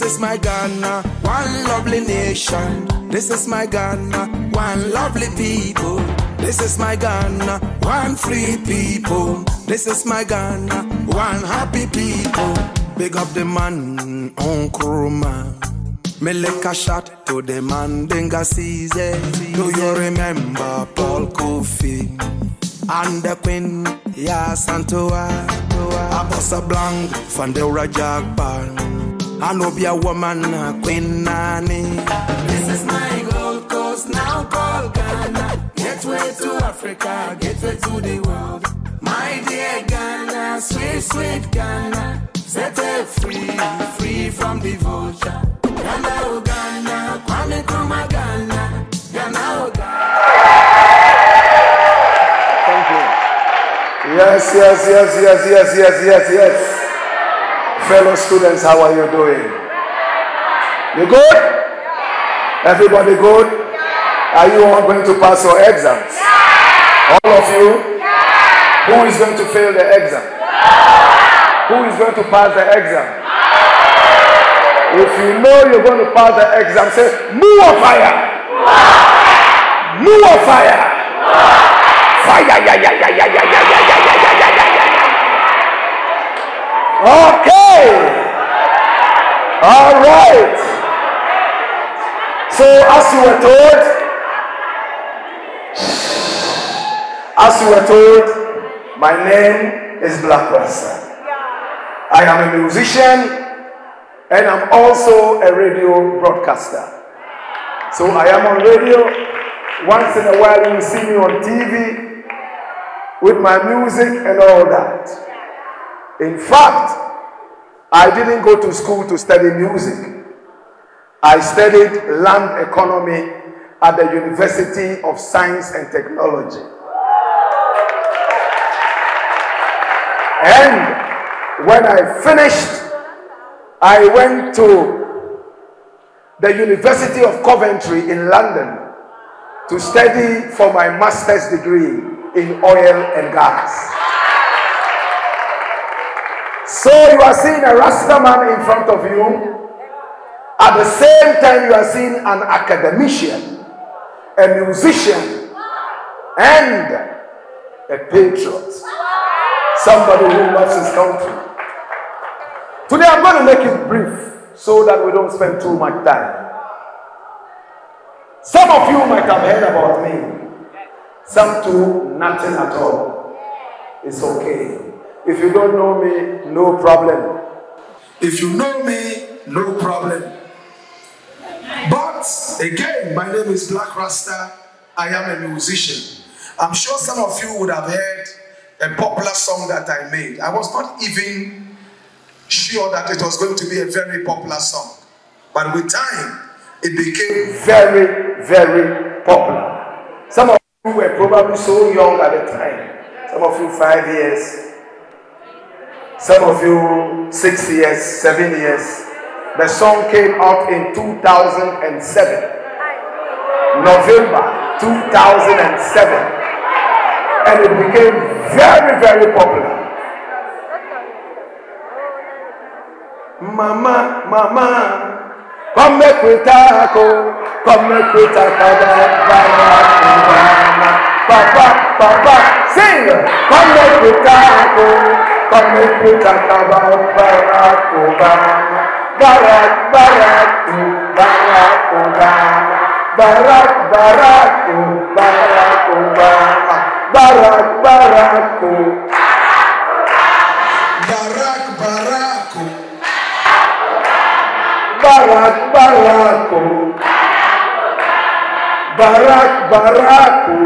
This is my Ghana, one lovely nation. This is my Ghana, one lovely people. This is my Ghana, one free people. This is my Ghana, one happy people. Big up the man Nkrumah. Me lick a shot to the man Benga Caesar. Do you remember Paul Kofi? And the Queen, Santoa. I bust a blank from Rajak Band. I know be a woman, uh, Queen Nani. This is my Gold Coast, now called Ghana. Gateway to Africa, gateway to the world. My dear Ghana, sweet, sweet Ghana. Set it free, free from devotion. Ghana, oh Ghana, Kwame Nkrumah Ghana. Ghana, oh Ghana. Thank you. Yes, yes, yes, yes, yes, yes, yes, yes. Fellow students, how are you doing? You good? Everybody good? Are you all going to pass your exams? All of you? Who is going to fail the exam? Who is going to pass the exam? If you know you're going to pass the exam, say, fire! More fire! Fire! Yeah, yeah, yeah, yeah. Okay. All right. So, as you were told, as you were told, my name is Blakk Rasta. I am a musician and I'm also a radio broadcaster. So I am on radio. Once in a while, you see me on TV with my music and all that. In fact, I didn't go to school to study music. I studied land economy at the University of Science and Technology. And when I finished, I went to the University of Coventry in London to study for my master's degree in oil and gas. So you are seeing a Rasta man in front of you. At the same time, you are seeing an academician, a musician, and a patriot. Somebody who loves his country. Today I'm going to make it brief so that we don't spend too much time. Some of you might have heard about me. Some too, nothing at all. It's okay. If you don't know me, no problem. If you know me, no problem. But again, my name is Blakk Rasta. I am a musician. I'm sure some of you would have heard a popular song that I made. I was not even sure that it was going to be a very popular song. But with time, it became very, very popular. Some of you were probably so young at the time. Some of you five years. Some of you six years, seven years. The song came out in 2007. November 2007. And it became very, very popular. Mama, mama, come make we tackle, oh. come Barack Obama. Papa, papa, sing, come make we oh. kami kata barat Obama barat barat. Barat barat barat barat. Barat baratku barak baraku barak baraku barak baraku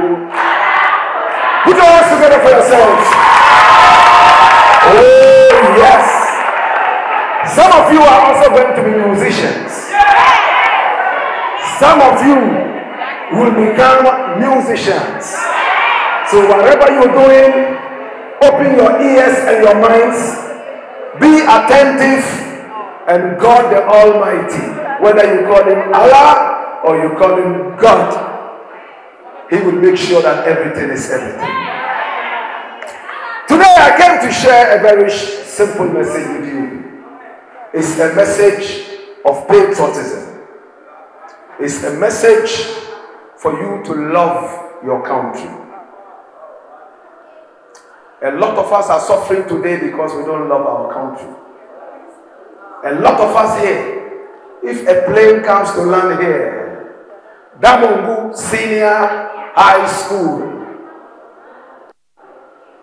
Put your hands together for yourselves. Oh, yes. Some of you are also going to be musicians. Some of you will become musicians. So, whatever you're doing, open your ears and your minds. Be attentive and God the Almighty, whether you call him Allah or you call him God, he will make sure that everything is everything. Today I came to share a very simple message with you. It's a message of patriotism. It's a message for you to love your country. A lot of us are suffering today because we don't love our country. A lot of us here, if a plane comes to land here, Damongo Senior High School,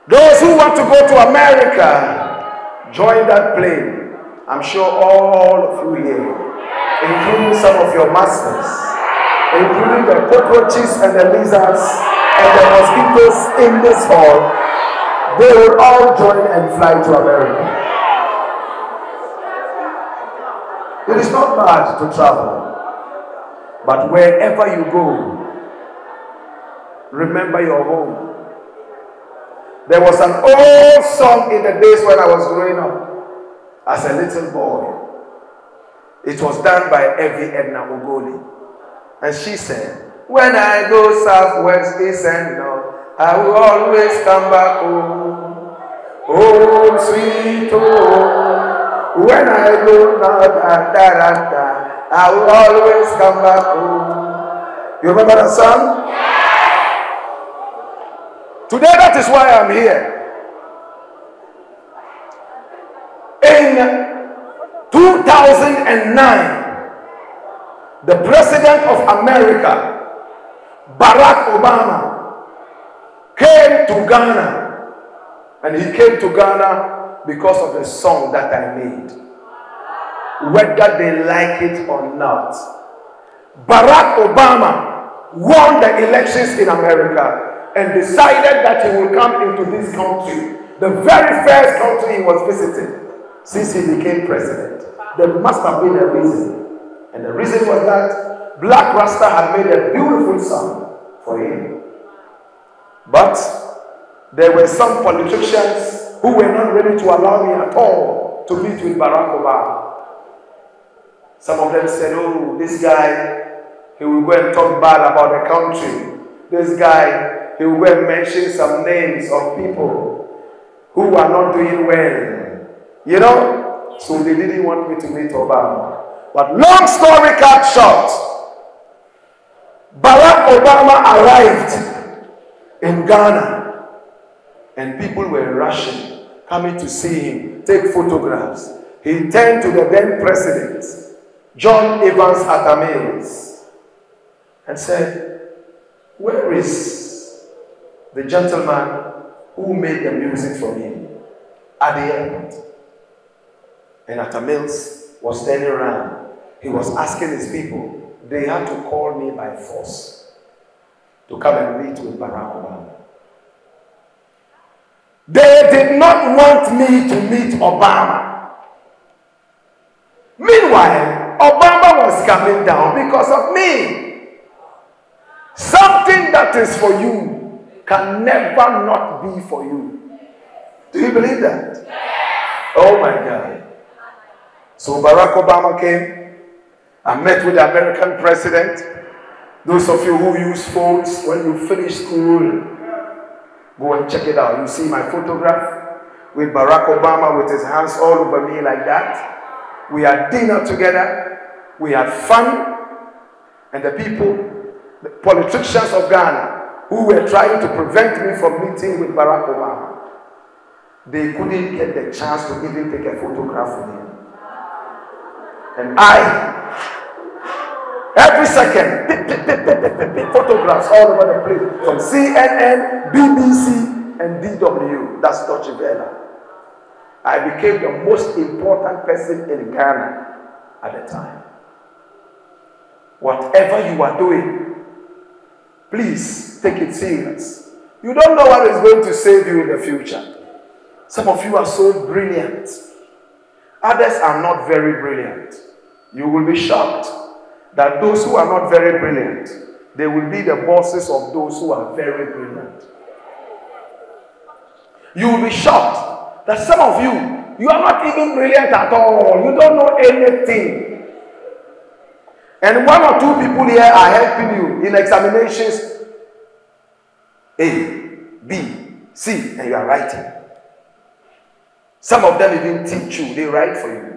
those who want to go to America, join that plane. I'm sure all of you here, including some of your masters, including the cockroaches and the lizards and the mosquitoes in this hall, they will all join and fly to America. It is not bad to travel, but wherever you go, remember your home. There was an old song in the days when I was growing up as a little boy. It was done by Evi Edna Ogholi. And she said, When I go southwest, east, and north, I will always come back home. Home, sweet home. When I go north, da, da, da, I will always come back home. You remember that song? Today, that is why I'm here. In 2009, the President of America, Barack Obama, came to Ghana. And he came to Ghana because of the song that I made. Whether they like it or not. Barack Obama won the elections in America and decided that he will come into this country, the very first country he was visiting since he became president. There must have been a reason. And the reason was that Blakk Rasta had made a beautiful song for him. But there were some politicians who were not ready to allow me at all to meet with Barack Obama. Some of them said, Oh, this guy, he will go and talk bad about the country. This guy, he will mention some names of people who are not doing well. You know? So they didn't want me to meet Obama. But long story cut short, Barack Obama arrived in Ghana and people were rushing, coming to see him, take photographs. He turned to the then president, John Evans Atta Mills, and said, Where is the gentleman who made the music for me at the airport. And Atta Mills was turning around. He was asking his people, they had to call me by force to come and meet with Barack Obama. They did not want me to meet Obama. Meanwhile, Obama was coming down because of me. Something that is for you can never not be for you. Do you believe that? Oh my God. So Barack Obama came. I met with the American president. Those of you who use phones, when you finish school, go and check it out. You see my photograph with Barack Obama with his hands all over me like that. We had dinner together. We had fun. And the people, the politicians of Ghana, who were trying to prevent me from meeting with Barack Obama. They couldn't get the chance to even take a photograph with him. And I, every second, photographs all over the place from CNN, BBC, and DW. That's Deutsche Welle. I became the most important person in Ghana at the time. Whatever you are doing, Please take it serious. You don't know what is going to save you in the future. Some of you are so brilliant. Others are not very brilliant. You will be shocked that those who are not very brilliant, they will be the bosses of those who are very brilliant. You will be shocked that some of you, you are not even brilliant at all. You don't know anything. And one or two people here are helping you in examinations A, B, C, and you are writing. Some of them even teach you, they write for you.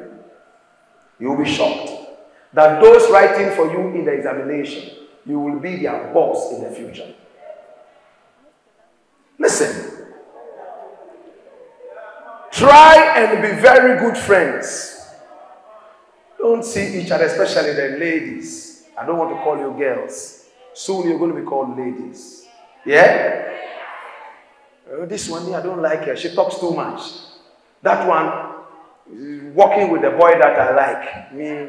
You will be shocked that those writing for you in the examination, you will be their boss in the future. Listen, try and be very good friends. Don't see each other, especially the ladies. I don't want to call you girls. Soon you're going to be called ladies. Yeah? Oh, this one, I don't like her. She talks too much. That one, walking with the boy that I like. Me,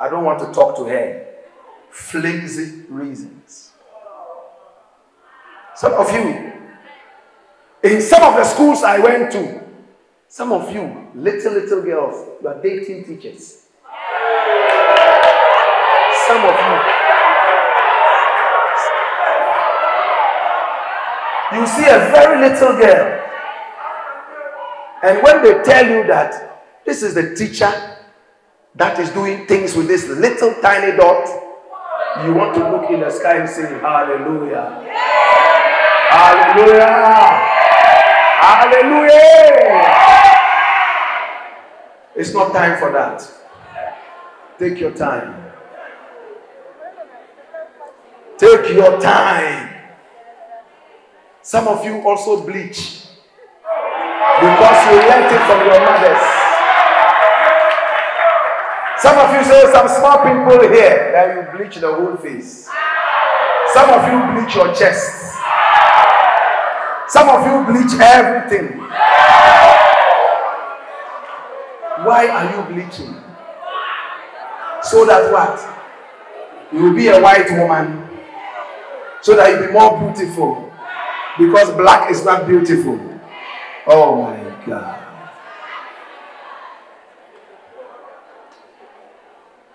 I don't want to talk to her. Flimsy reasons. Some of you, in some of the schools I went to, some of you, little, little girls, you are dating teachers. Some of you. You see a very little girl. And when they tell you that this is the teacher that is doing things with this little tiny dot, you want to look in the sky and say, Hallelujah. Hallelujah. Hallelujah. It's not time for that. Take your time. Take your time. Some of you also bleach because you learned it from your mothers. Some of you say some small people here that you bleach the whole face. Some of you bleach your chest. Some of you bleach everything. Why are you bleaching? So that what? You will be a white woman. So that you'll be more beautiful. Because black is not beautiful. Oh my God.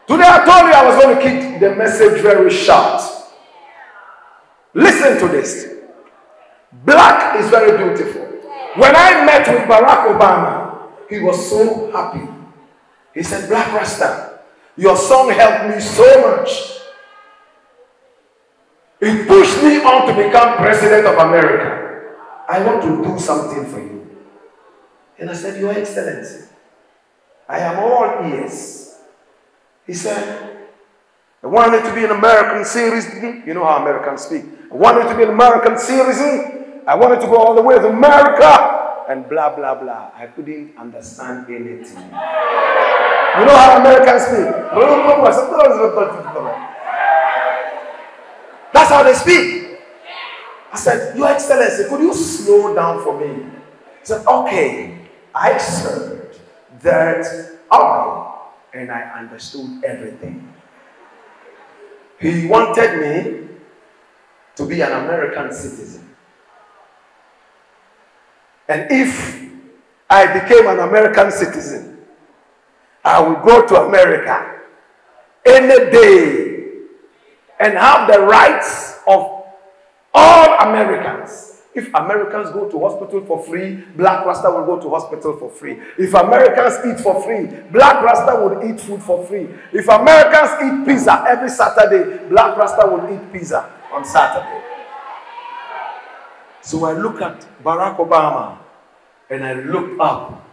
Today I told you I was going to keep the message very short. Listen to this. Black is very beautiful. When I met with Barack Obama, he was so happy. He said, Blakk Rasta, your song helped me so much. It pushed me on to become president of America. I want to do something for you. And I said, Your Excellency, I am all ears. He said, I wanted to be an American citizen. You know how Americans speak. I wanted to be an American citizen. I wanted to go all the way to America. And blah, blah, blah. I couldn't understand anything. You know how Americans speak. That's how they speak. I said, Your Excellency, could you slow down for me? He said, Okay. I served that army and I understood everything. He wanted me to be an American citizen. And if I became an American citizen, I would go to America any day and have the rights of all Americans. If Americans go to hospital for free, Blakk Rasta will go to hospital for free. If Americans eat for free, Blakk Rasta will eat food for free. If Americans eat pizza every Saturday, Blakk Rasta will eat pizza on Saturday. So I look at Barack Obama and I looked up.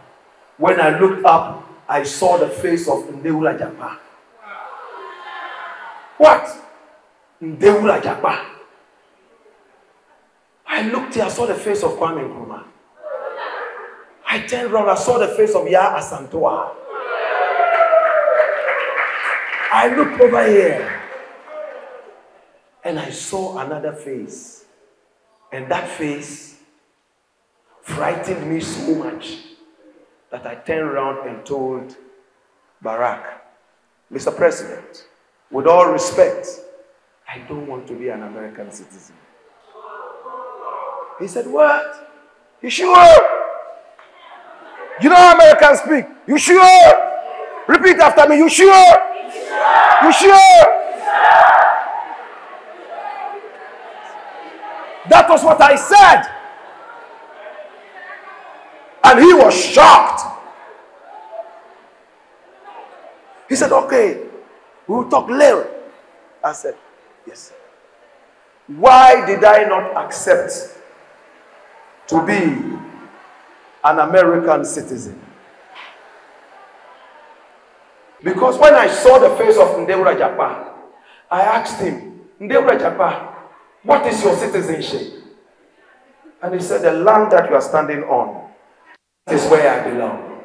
When I looked up, I saw the face of Ndewura Japa. What? Ndewura Japa. I looked here, I saw the face of Kwame Nkrumah. I turned around, I saw the face of Yaa Asantewaa. I looked over here and I saw another face. And that face frightened me so much that I turned around and told Barack, Mr. President, with all respect, I don't want to be an American citizen. He said, What? You sure? You know how Americans speak. You sure? Repeat after me. You sure? You sure? That was what I said. And he was shocked. He said, Okay, we'll talk later. I said, Yes. Why did I not accept to be an American citizen? Because when I saw the face of Ndewura Japa, I asked him, Ndewura Japa, what is your citizenship? And he said, The land that you are standing on is where I belong.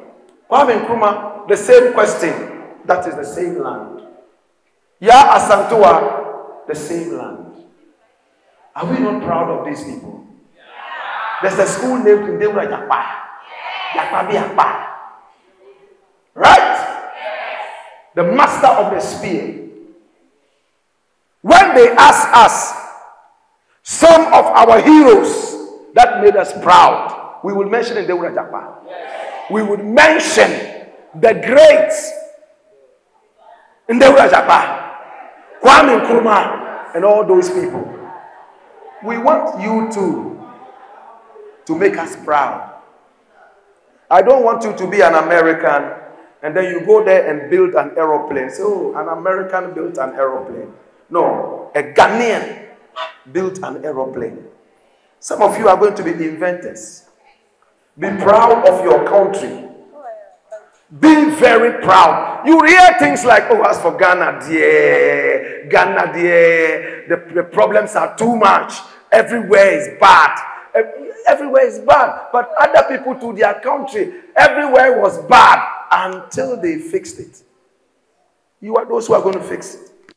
Kwame Nkrumah, the same question. That is the same land. Yaa Asantewaa, the same land. Are we not proud of these people? There's a school named Ndewura Japa. Japa Japa. Right? The master of the spear. When they ask us, some of our heroes that made us proud, we will mention Ndewura Japa. We would mention the great Ndewura Japa, Kwame Nkrumah, and all those people. We want you to, to make us proud. I don't want you to be an American and then you go there and build an aeroplane. Say, oh, an American built an aeroplane. No, a Ghanaian built an aeroplane. Some of you are going to be inventors. Be proud of your country. Be very proud. You hear things like, oh, as for Ghana, dear, Ghana, the, the problems are too much. Everywhere is bad. Everywhere is bad. But other people to their country, everywhere was bad until they fixed it. You are those who are going to fix it.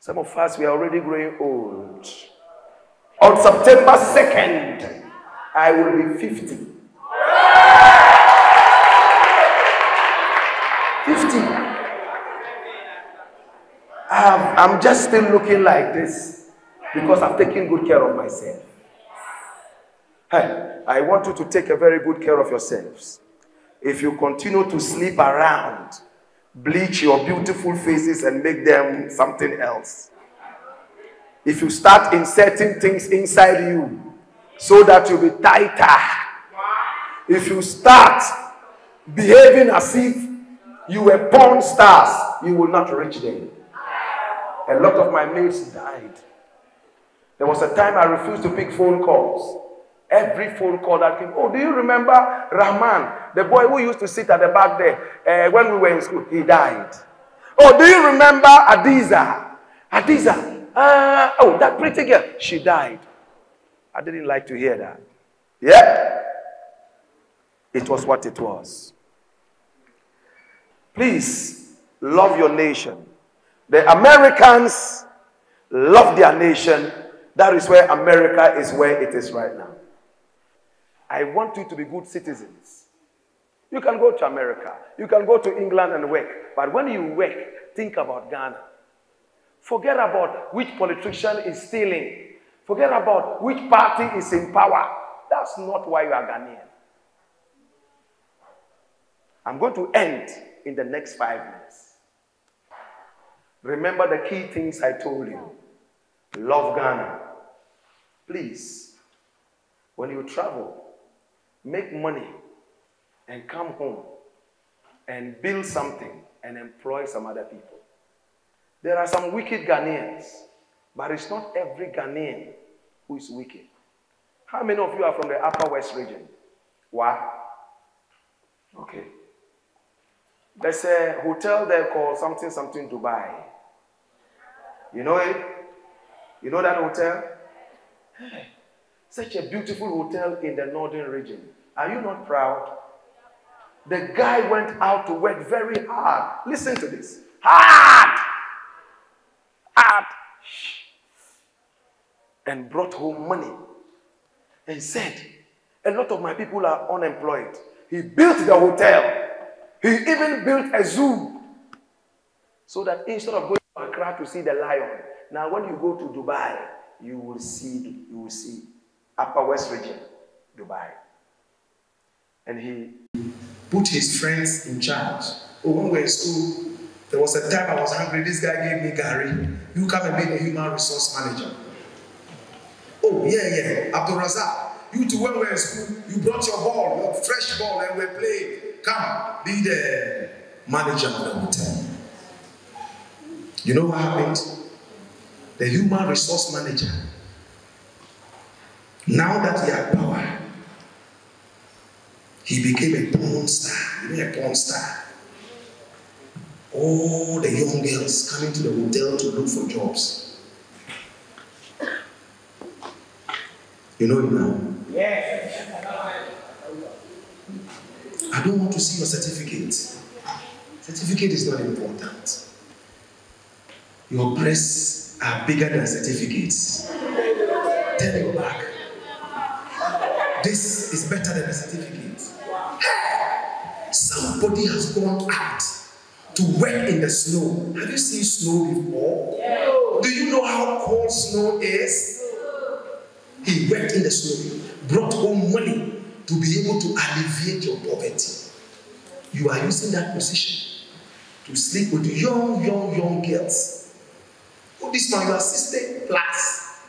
Some of us, we are already growing old. On September 2nd, I will be 50. 50. I'm just still looking like this because I've taken good care of myself. Hey, I want you to take a very good care of yourselves. If you continue to sleep around, bleach your beautiful faces and make them something else. If you start inserting things inside you so that you'll be tighter. If you start behaving as if you were porn stars, you will not reach them. A lot of my mates died. There was a time I refused to pick phone calls. Every phone call that came, oh, do you remember Rahman, the boy who used to sit at the back there uh, when we were in school? He died. Oh, do you remember Adiza? Adiza. Uh, oh, that pretty girl. She died. I didn't like to hear that. Yeah? It was what it was. Please love your nation. The Americans love their nation. That is where America is where it is right now. I want you to be good citizens. You can go to America, you can go to England and work, but when you work, think about Ghana. Forget about which politician is stealing. Forget about which party is in power. That's not why you are Ghanaian. I'm going to end in the next five minutes. Remember the key things I told you. Love Ghana. Please, when you travel, make money and come home and build something and employ some other people. There are some wicked Ghanaians, but it's not every Ghanaian who is wicked. How many of you are from the Upper West region? Why? Okay. There's a hotel there called something something Dubai. You know it? You know that hotel? Such a beautiful hotel in the northern region. Are you not proud? The guy went out to work very hard. Listen to this. Hard! Hard! And brought home money. And said, A lot of my people are unemployed. He built the hotel. He even built a zoo. So that instead of going Accra to see the lion, now when you go to Dubai, you will see, you will see Upper West region, Dubai. And he put his friends in charge. Oh, when we were in school, there was a time I was hungry. This guy gave me gari. You come and be the human resource manager. Oh, yeah, yeah. Abdul Razak. You two, when we were in school, you brought your ball, your fresh ball, and we we're playing. Come, be the manager of the hotel. You know what happened? the human resource manager, now that he had power, he became a porn star. You know a porn star? All the young girls coming to the hotel to look for jobs. You know it now? Yes. I don't want to see your certificate. Certificate is not important. Your breasts are bigger than certificates. Tell your back. This is better than a certificate. Somebody has gone out to work in the snow. Have you seen snow before? Do you know how cold snow is? He worked in the snow, brought home money to be able to alleviate your poverty. You are using that position to sleep with young, young, young girls. Oh, this man, you are 60 plus.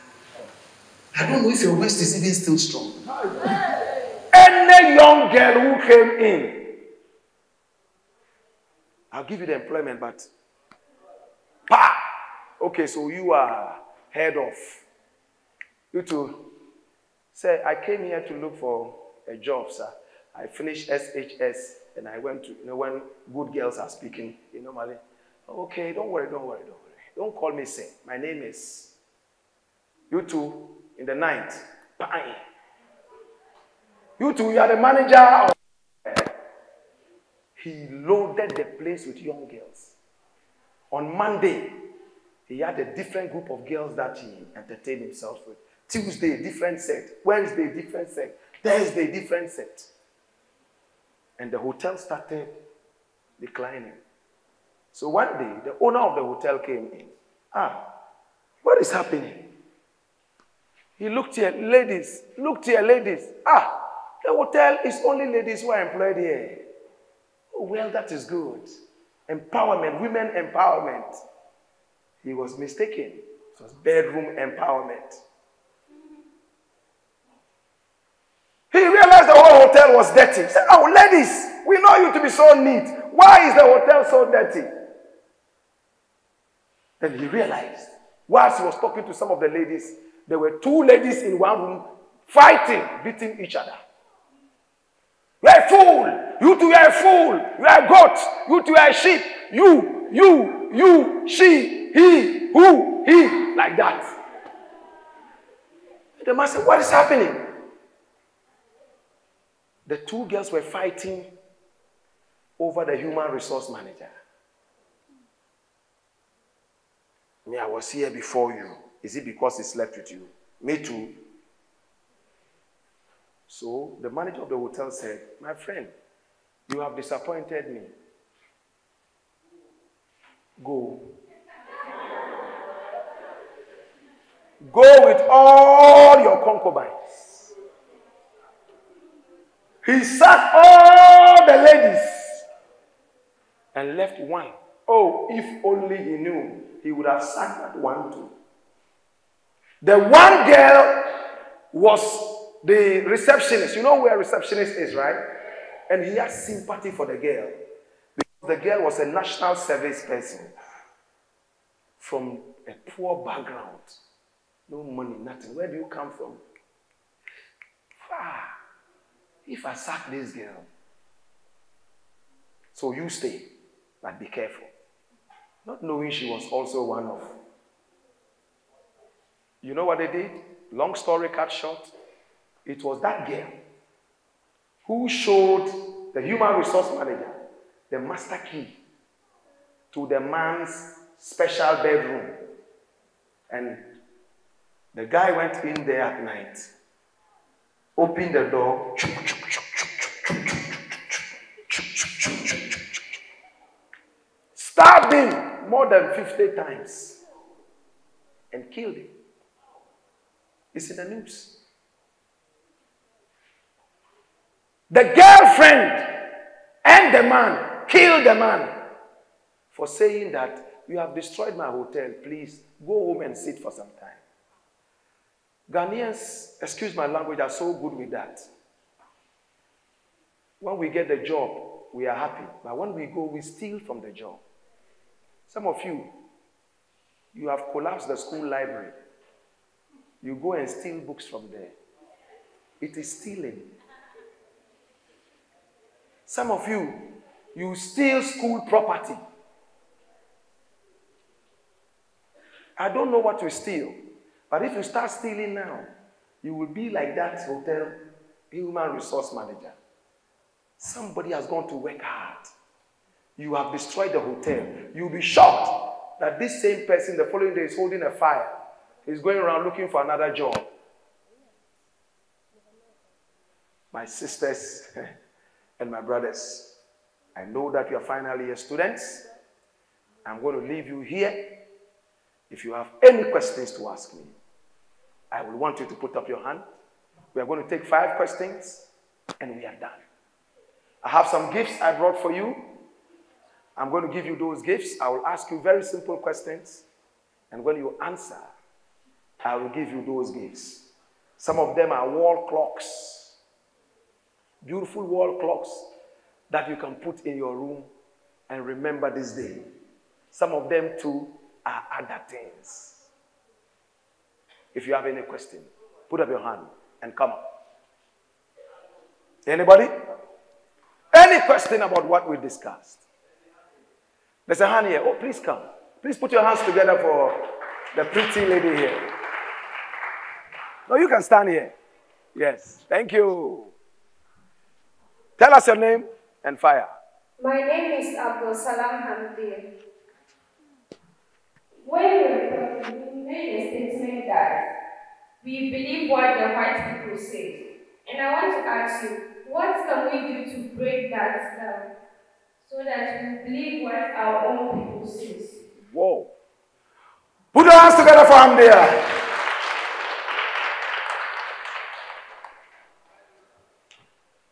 I don't know if your waist is even still strong. Any young girl who came in, I'll give you the employment, but pa! Okay, so you are head of. You two say, I came here to look for a job, sir. I finished SHS and I went to, you know, when good girls are speaking, you normally, okay, don't worry, don't worry, don't worry. Don't call me Sing. My name is, you two, in the night, bang. You two, you are the manager of, he loaded the place with young girls. On Monday, he had a different group of girls that he entertained himself with. Tuesday, different set. Wednesday, different set. Thursday, different set. And the hotel started declining. So one day, the owner of the hotel came in. Ah, what is happening? He looked here, ladies, looked here, ladies. Ah, the hotel is only ladies who are employed here. Oh, well, that is good. Empowerment, women empowerment. He was mistaken. It was bedroom empowerment. He realized the whole hotel was dirty. He said, Oh, ladies, we know you to be so neat. Why is the hotel so dirty? Then he realized, whilst he was talking to some of the ladies, there were two ladies in one room fighting, beating each other. You are a fool. You two are a fool. You are a goat. You two are a sheep. You, you, you, she, he, who, he, like that. The man said, What is happening? The two girls were fighting over the human resource manager. Me, I was here before you. Is it because he slept with you? Me too. So the manager of the hotel said, My friend, you have disappointed me. Go. Go with all your concubines. He sacked all the ladies and left one. Oh, if only he knew, he would have sacked that one too. The one girl was the receptionist. You know where receptionist is, right? And he had sympathy for the girl. Because the girl was a national service person from a poor background. No money, nothing. Where do you come from? Far. If I sack this girl, so you stay, but be careful. Not knowing she was also one of. You know what they did? Long story cut short, it was that girl who showed the human resource manager the master key to the man's special bedroom. And the guy went in there at night, opened the door, stabbed more than 50 times and killed him. It's in the news. The girlfriend and the man killed the man for saying that you have destroyed my hotel. Please go home and sit for some time. Ghanaians, excuse my language, are so good with that. When we get the job, we are happy. But when we go, we steal from the job. Some of you, You have collapsed the school library. You go and steal books from there. It is stealing. Some of you, you steal school property. I don't know what you steal, but if you start stealing now, you will be like that hotel human resource manager. Somebody has gone to work hard. You have destroyed the hotel. You'll be shocked that this same person the following day is holding a fire, is going around looking for another job. My sisters and my brothers, I know that you are finally year students. I'm going to leave you here. If you have any questions to ask me, I will want you to put up your hand. We are going to take five questions and we are done. I have some gifts I brought for you. I'm going to give you those gifts. I will ask you very simple questions. And when you answer, I will give you those gifts. Some of them are wall clocks, beautiful wall clocks that you can put in your room and remember this day. Some of them, too, are other things. If you have any question, put up your hand and come up. Anybody? Any question about what we discussed? There's a hand here. Oh, please come. Please put your hands together for the pretty lady here. No, you can stand here. Yes. Thank you. Tell us your name and fire. My name is Abdul Salam Hamdi. When we a statement that we believe what the white people say. And I want to ask you, what can we do to break that down so that we believe what our own people say? Whoa. Put your hands together for him there.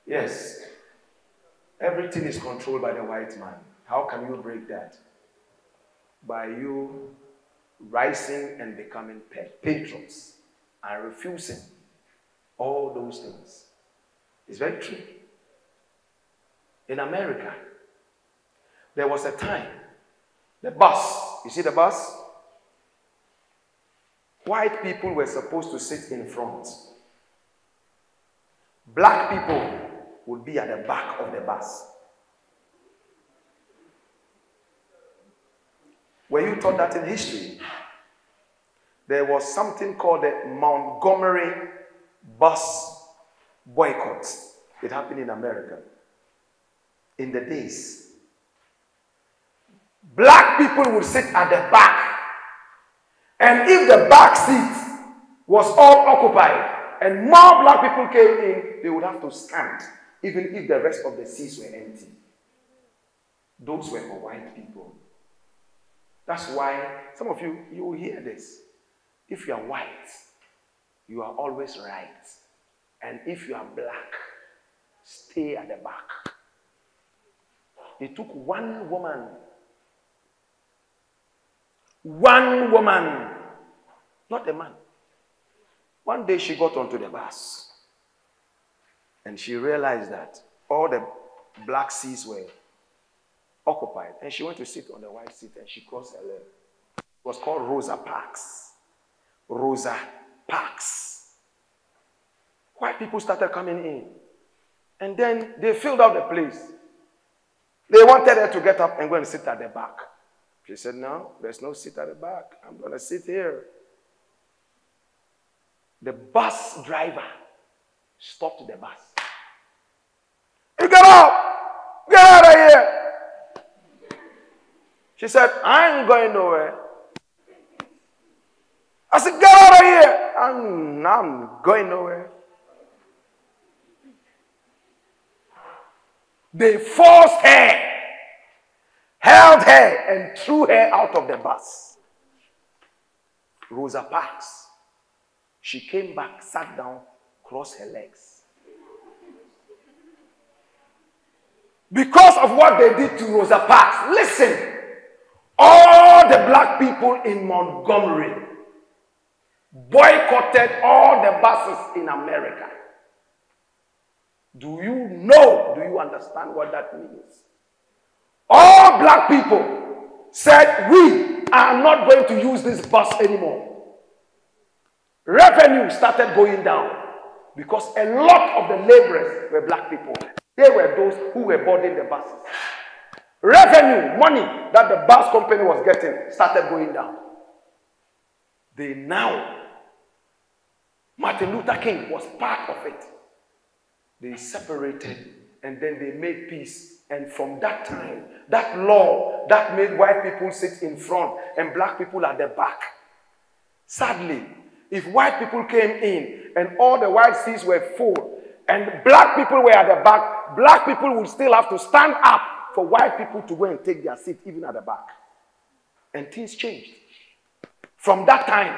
Yes. Everything is controlled by the white man. How can you break that? By you rising and becoming patrons and refusing all those things. It's very true. In America, there was a time, the bus, you see the bus? White people were supposed to sit in front. Black people would be at the back of the bus. Were you taught that in history? There was something called the Montgomery bus boycott. It happened in America. In the days, black people would sit at the back. And if the back seat was all occupied and more black people came in, they would have to stand, even if the rest of the seats were empty. Those were for white people. That's why some of you, you will hear this. If you are white, you are always right. And if you are black, stay at the back. It took one woman, one woman, not a man. One day she got onto the bus and she realized that all the black seats were occupied. And she went to sit on the white seat and she crossed her leg. It was called Rosa Parks. Rosa Parks. White people started coming in. And then they filled out the place. They wanted her to get up and go and sit at the back. She said, No, there's no seat at the back. I'm going to sit here. The bus driver stopped the bus. You get out! Get out of here! She said, I ain't going nowhere. I said, get out of here. I'm, I'm going nowhere. They forced her, held her, and threw her out of the bus. Rosa Parks. She came back, sat down, crossed her legs. Because of what they did to Rosa Parks, listen, all the black people in Montgomery boycotted all the buses in America. Do you know? Do you understand what that means? All black people said, We are not going to use this bus anymore. Revenue started going down because a lot of the laborers were black people. They were those who were boarding the buses. Revenue, money that the bus company was getting started going down. They now, Martin Luther King was part of it. They separated and then they made peace. And from that time, that law that made white people sit in front and black people at the back. Sadly, if white people came in and all the white seats were full and black people were at the back, black people would still have to stand up for white people to go and take their seat even at the back. And things changed. From that time,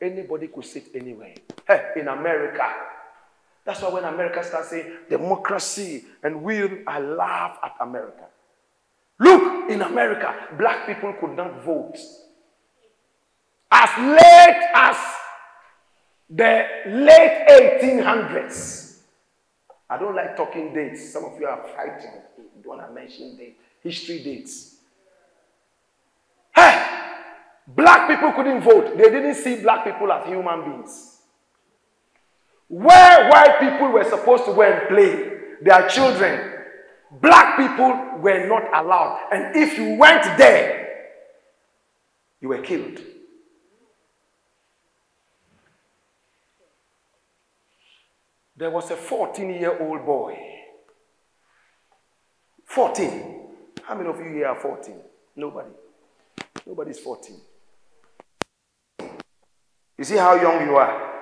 anybody could sit anywhere. Hey, in America, that's why when America starts saying democracy and will, I laugh at America. Look, in America, black people could not vote. As late as the late 1800s. I don't like talking dates. Some of you are fighting. You don't want to mention dates, history dates. Hey! Black people couldn't vote. They didn't see black people as human beings. Where white people were supposed to go and play their children, black people were not allowed. And if you went there, you were killed. There was a 14 year old boy. 14. How many of you here are 14? Nobody. Nobody's 14. You see how young you are?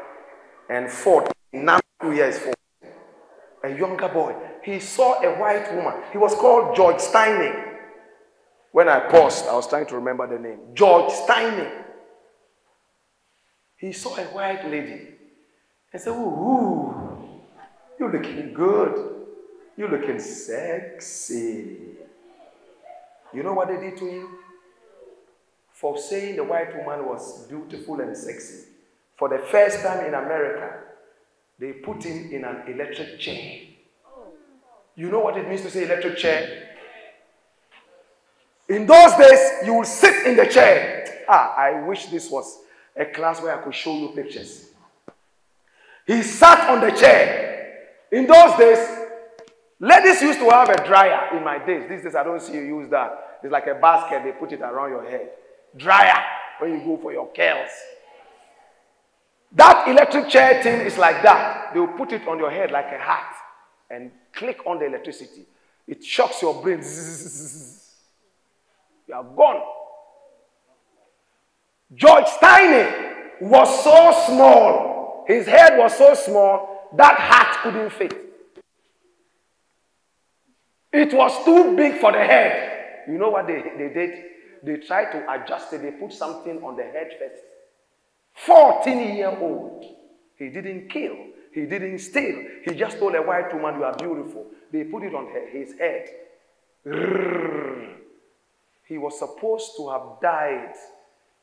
And 14. Now years four. A younger boy. He saw a white woman. He was called George Steining. When I paused, I was trying to remember the name. George Steining. He saw a white lady and said, Ooh, you're looking good. You're looking sexy. You know what they did to him? For saying the white woman was beautiful and sexy. For the first time in America, they put him in an electric chair. You know what it means to say electric chair? In those days, you will sit in the chair. Ah, I wish this was a class where I could show you pictures. He sat on the chair. In those days, ladies used to have a dryer in my days. These days, I don't see you use that. It's like a basket, they put it around your head. Dryer when you go for your curls. That electric chair thing is like that. They will put it on your head like a hat and click on the electricity. It shocks your brain. You are gone. George Steiner was so small. His head was so small that hat couldn't fit. It was too big for the head. You know what they, they did? They tried to adjust it. They put something on the head first. 14 year old. He didn't kill. He didn't steal. He just told a white woman, You are beautiful. They put it on his head. He was supposed to have died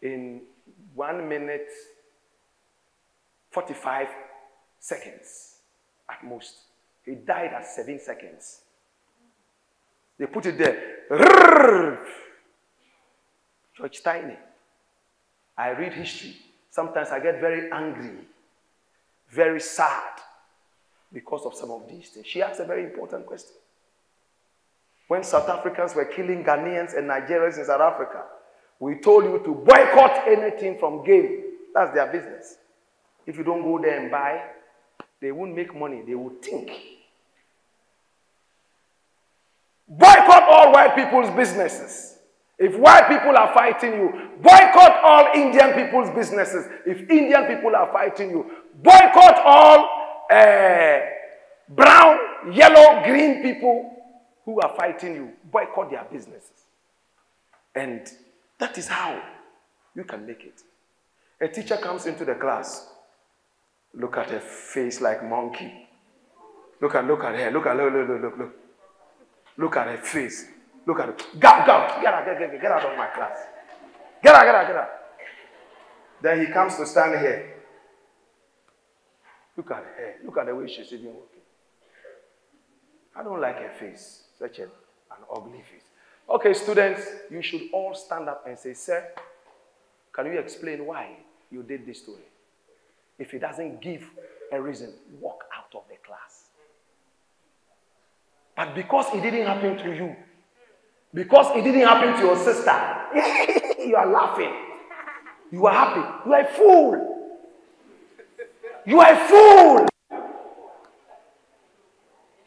in one minute, 45 seconds at most. He died at seven seconds. They put it there. George Steiny. I read history. Sometimes I get very angry, very sad because of some of these things. She asked a very important question. When South Africans were killing Ghanaians and Nigerians in South Africa, we told you to boycott anything from game. That's their business. If you don't go there and buy, they won't make money. They will think. Boycott all white people's businesses. If white people are fighting you, boycott all Indian people's businesses. If Indian people are fighting you, boycott all uh, brown, yellow, green people who are fighting you. Boycott their businesses. And that is how you can make it. A teacher comes into the class. Look at her face like monkey. Look at look at her. Look at look look look look. Look at her face. Look at it. Go, go. Get out, get, get, get out of my class. Get out, get out, get out. Then he comes to stand here. Look at her. Look at the way she's even walking. I don't like her face. Such a, an ugly face. Okay, students, you should all stand up and say, Sir, can you explain why you did this to him? If he doesn't give a reason, walk out of the class. But because it didn't happen to you, because it didn't happen to your sister, you are laughing. You are happy. You are a fool. You are a fool.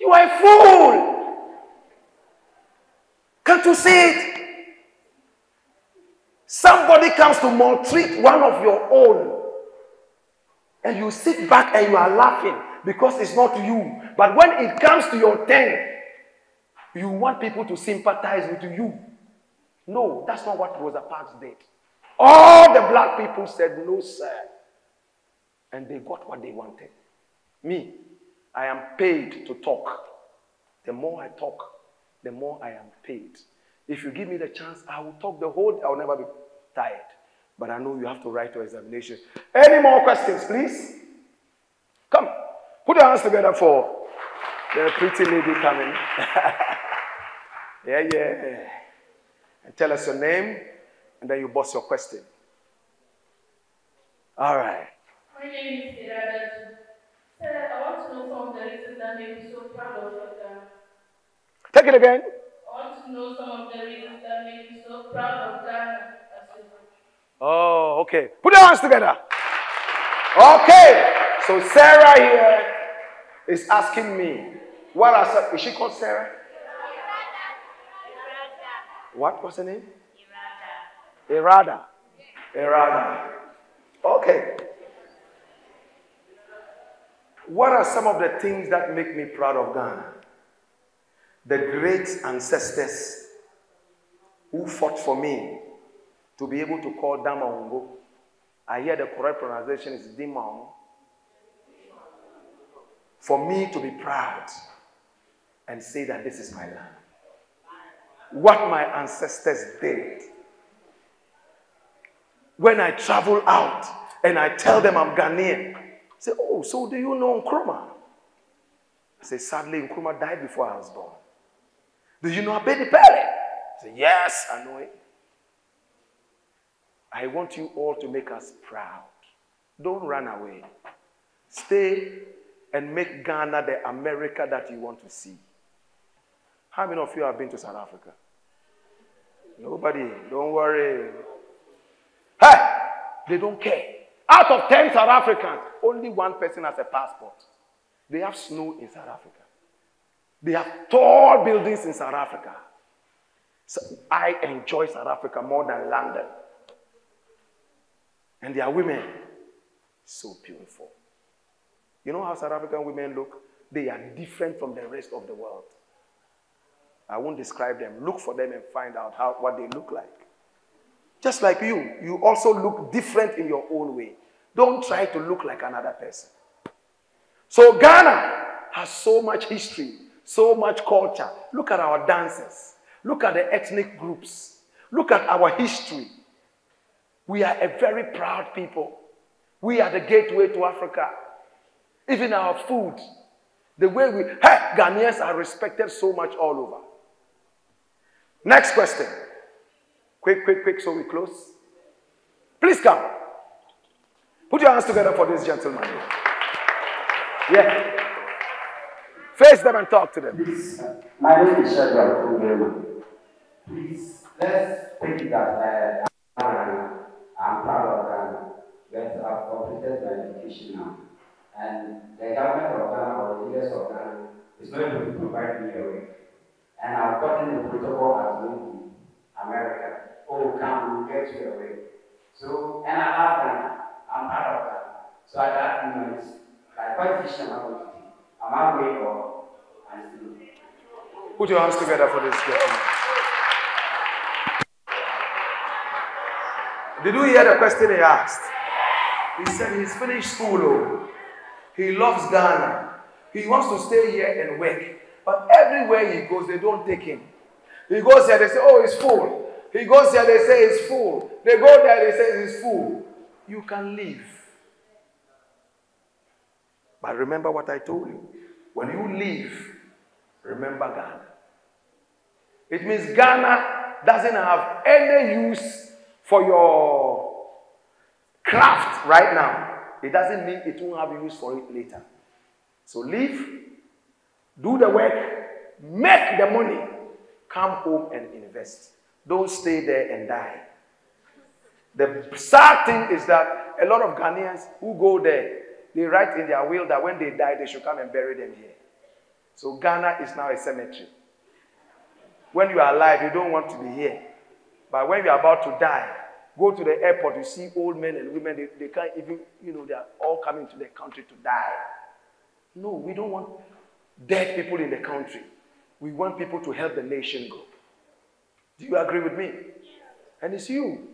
You are a fool. Can't you see it? Somebody comes to maltreat one of your own. And you sit back and you are laughing because it's not you. But when it comes to your turn, you want people to sympathize with you. No, that's not what Rosa Parks did. All the black people said, No, sir. And they got what they wanted. Me, I am paid to talk. The more I talk, the more I am paid. If you give me the chance, I will talk the whole day. I'll never be tired. But I know you have to write your examination. Any more questions, please? Come. Put your hands together for the pretty lady coming. yeah, yeah. And tell us your name, and then you boss your question. All right. My name is Irada. Sir, I want to know some of the reasons that make you so proud of your Ghana. Take it again. I want to know some of the reasons that make you so proud of Ghana as a country. Oh, okay. Put your hands together. Okay. So Sarah here is asking me, what are some, is she called Sarah? What was her name? Irada. Irada. Erada. Okay. What are some of the things that make me proud of Ghana? The great ancestors who fought for me to be able to call Damongo. I hear the correct pronunciation is Dimang. For me to be proud and say that this is my land. What my ancestors did. When I travel out and I tell them I'm Ghanaian, say, Oh, so do you know Nkrumah? I say, Sadly, Nkrumah died before I was born. Do you know Abedi Pele? I say, Yes, I know it. I want you all to make us proud. Don't run away. Stay and make Ghana the America that you want to see. How many of you have been to South Africa? Nobody. Don't worry. Hey! They don't care. Out of 10 South Africans, only one person has a passport. They have snow in South Africa. They have tall buildings in South Africa. So I enjoy South Africa more than London. And their women, so beautiful. You know how South African women look? They are different from the rest of the world. I won't describe them. Look for them and find out how, what they look like. Just like you, you also look different in your own way. Don't try to look like another person. So Ghana has so much history, so much culture. Look at our dances. Look at the ethnic groups. Look at our history. We are a very proud people. We are the gateway to Africa. Even our food, the way we, hey, Ghanaians are respected so much all over. Next question. Quick, quick, quick, so we close. Please come. Put your hands together for this gentleman. Yeah. Face them and talk to them. Please, my name is Shadrach. Please, let's take it that uh, I'm proud of Ghana. But I've completed my education now. And the government of Ghana or the leaders of Ghana is able to provide me a work. And I've gotten the protocol as moving America. Oh, come, get you away. So, and I love Ghana. I'm proud of Ghana. So I you know, it's like what am I going to? Am I going I'm still? Put your hands together for this gentleman. Did you hear the question he asked? He said he's finished school. Oh. He loves Ghana. He wants to stay here and work. But everywhere he goes, they don't take him. He goes here, they say, oh, it's full. He goes here, they say it's full. They go there, they say it's full. You can leave. But remember what I told you. When you leave, remember Ghana. It means Ghana doesn't have any use for your craft right now. It doesn't mean it won't have use for it later. So leave, do the work, make the money, come home and invest. Don't stay there and die. The sad thing is that a lot of Ghanaians who go there, they write in their will that when they die, they should come and bury them here. So Ghana is now a cemetery. When you are alive, you don't want to be here. But when you are about to die, go to the airport, you see old men and women, they, they can't even, you know, they are all coming to the country to die. No, we don't want dead people in the country. We want people to help the nation go. Do you agree with me? And it's you.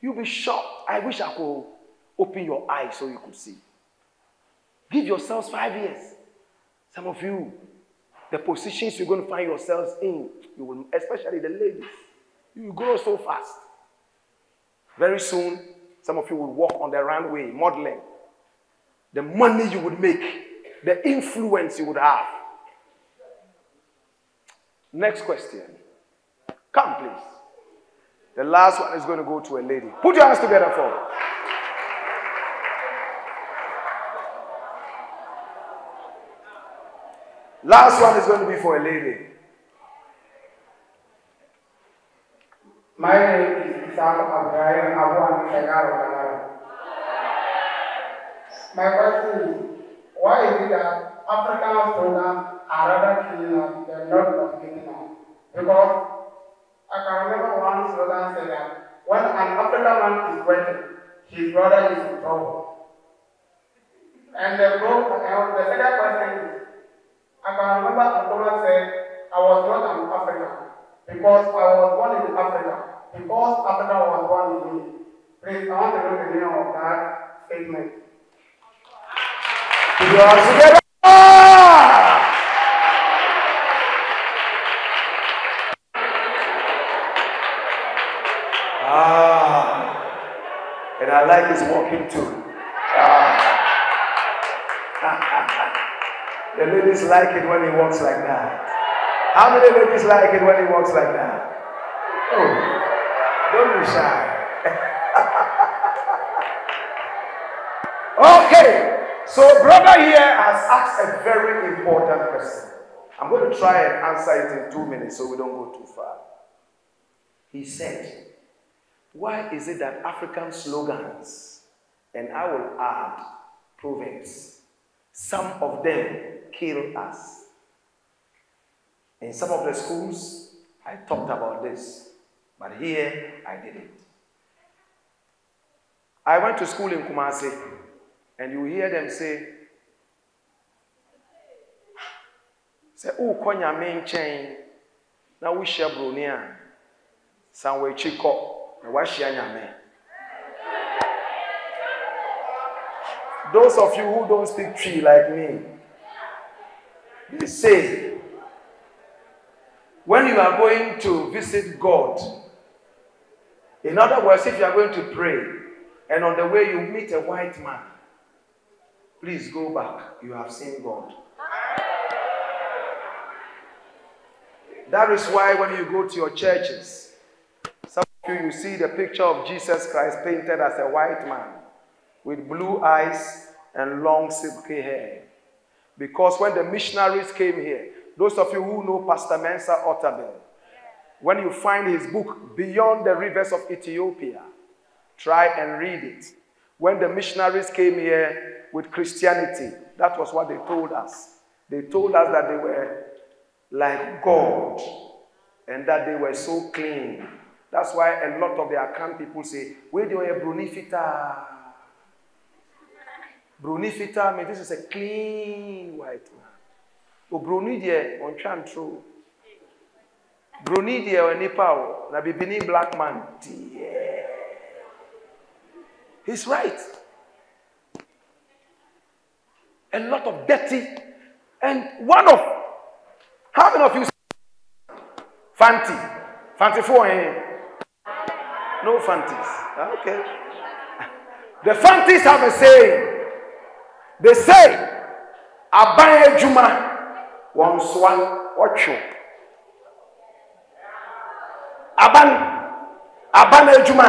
You'll be shocked. I wish I could open your eyes so you could see. Give yourselves five years. Some of you, the positions you're going to find yourselves in, you will, especially the ladies, you will grow so fast. Very soon, some of you will walk on the runway modeling. The money you would make, the influence you would have. Next question. Come, please. The last one is going to go to a lady. Put your hands together for. Last one is going to be for a lady. My name is Isaac Abraham Canara. My question is, why is it that African students are rather keen than not now? Because I can remember one slogan said that when an African man is waiting, his brother is in trouble. And the, uh, the second question is, I can remember Antola said, I was not an African because I was born in Africa. Because Africa was born in me. Please, I want to know the meaning of that statement. Hands together. Ah. And I like his walking too. Ah. the ladies like it when he walks like that. How many ladies like it when he walks like that? Oh, don't be shy. okay, so brother here has asked a very important question. I'm going to try and answer it in two minutes so we don't go too far. He said, Why is it that African slogans, and I will add proverbs, some of them kill us? In some of the schools, I talked about this, but here I didn't. I went to school in Kumasi, and you hear them say, sɛ wokɔ nyame nkyɛn na wohyia buroni a san w'akyi na woahyia nyame. Those of you who don't speak Twi like me they say when you are going to visit god in other words if you are going to pray and on the way you meet a white man please go back you have seen god That is why when you go to your churches, some of you, you see the picture of Jesus Christ painted as a white man with blue eyes and long silky hair. Because when the missionaries came here, those of you who know Pastor Mensa Otabil, when you find his book, Beyond the Rivers of Ethiopia, try and read it. When the missionaries came here with Christianity, that was what they told us. They told us that they were like God and that they were so clean. That's why a lot of the Akan people say, Where do you brunifita? Brunifita means this is a clean white man. Oh, o bruni deɛ ɔntwa ntoro. Bruni deɛ onipa o na bibini black man deɛ. He's right. A lot of dirty and one of how many of you Fanti? Fanti four eh? No Fantis. Okay. The Fantis have a saying. They say, Abaye Juma, one swan, ocho. aban aban adwuma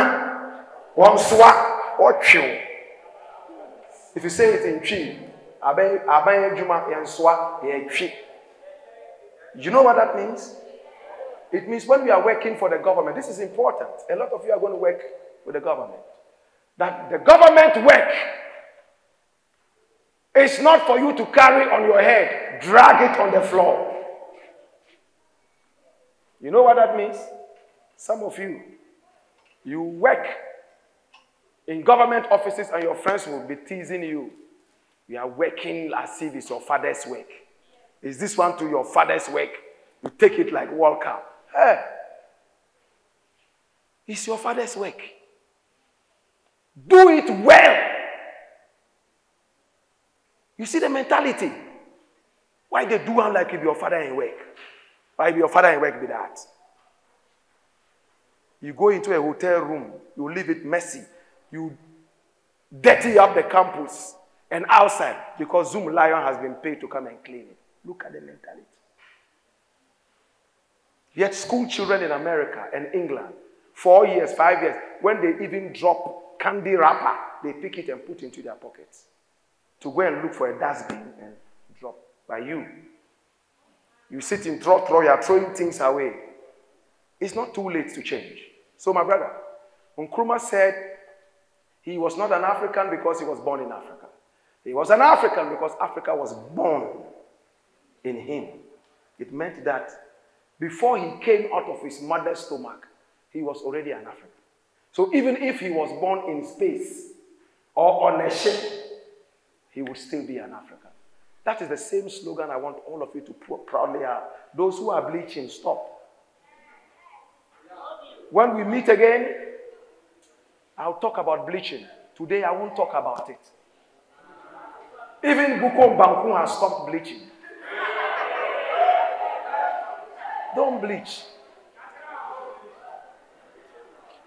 wɔn soa wɔtwew if you say it in twi aban aban adwuma yɛn soa yɛtwi you know what that means? It means when we are working for the government this is important. A lot of you are going to work with the government. That the government work is not for you to carry on your head drag it on the floor. You know what that means? Some of you you work in government offices and your friends will be teasing you. You are working as if it's your father's work. Is this one to your father's work? You take it like World Cup. Hey, it's your father's work. Do it well. You see the mentality. Why they do one like if your father ain't work? Why if your father ain't work be that? You go into a hotel room, you leave it messy you dirty up the campus and outside because Zoomlion has been paid to come and clean it. Look at the mentality. Yet, school children in America and England, four years, five years, when they even drop candy wrapper, they pick it and put it into their pockets to go and look for a dustbin and drop. By you, you sit in throw, throw, you are throwing things away. It's not too late to change. So, my brother, Nkrumah said he was not an African because he was born in Africa. He was an African because Africa was born in him. It meant that before he came out of his mother's stomach, he was already an African. So even if he was born in space or on a ship, he would still be an African. That is the same slogan I want all of you to proudly have. Those who are bleaching, stop. When we meet again, I'll talk about bleaching. Today I won't talk about it. Even Bukom Banku has stopped bleaching. Don't bleach.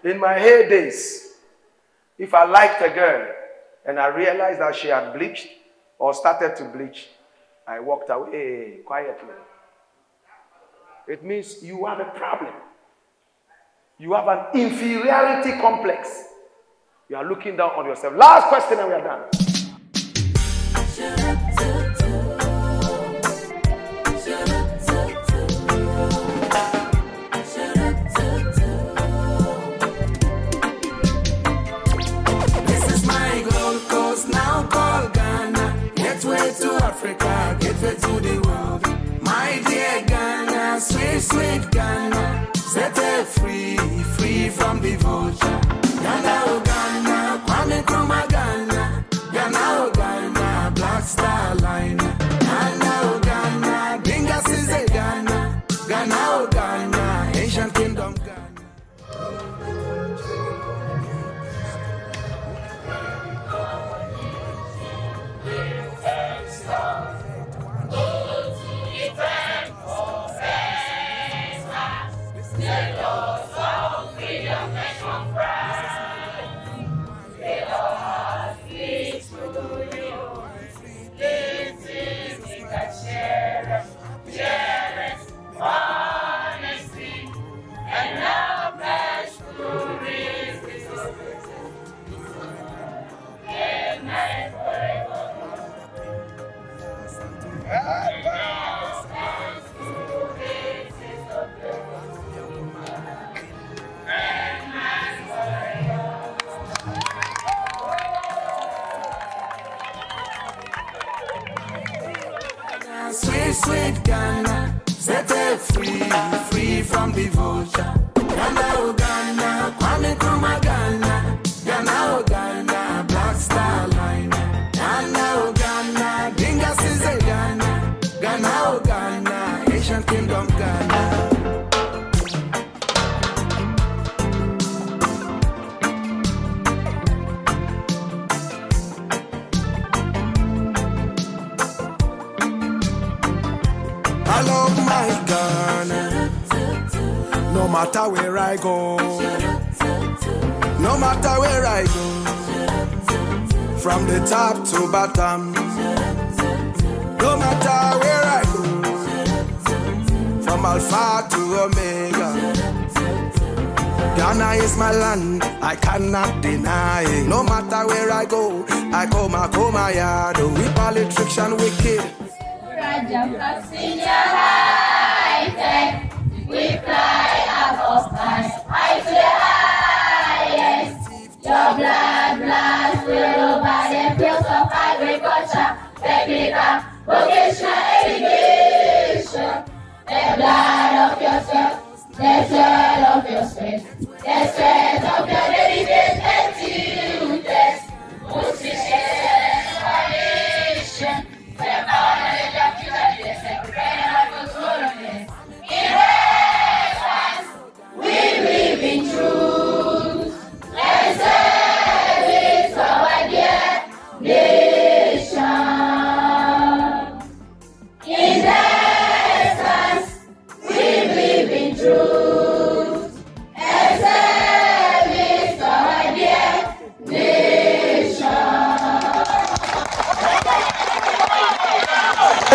In my heydays, if I liked a girl and I realized that she had bleached or started to bleach, I walked away quietly. It means you have a problem. You have an inferiority complex. You are looking down on yourself. Last question and we are done. This is my Gold Coast now called Ghana. Gateway to Africa, gateway to the world. My dear Ghana, sweet, sweet Ghana. Set her free, free from the vulture. Ghana, Ghana, Kwame Nkrumah Ghana. Ghana, Ghana, Black Star from vulture. Ghana, oh Ghana, Kwame Nkrumah Ghana. Ghana, oh Ghana, Black Star Line. Ghana, oh Ghana, Dingas is a Ghana. Ghana, oh Ghana, Asian Kingdom Ghana. Love my Ghana. No matter where I go, no matter where I go, from the top to bottom, no matter where I go, from Alpha to Omega, Ghana is my land, I cannot deny it. No matter where I go, I come, I come, my yard. We politician wicked. We blood, blood, spill over the fields of agriculture, technical, vocational education. The blood of yourself, the sweat of your sweat, the sweat of your dedicated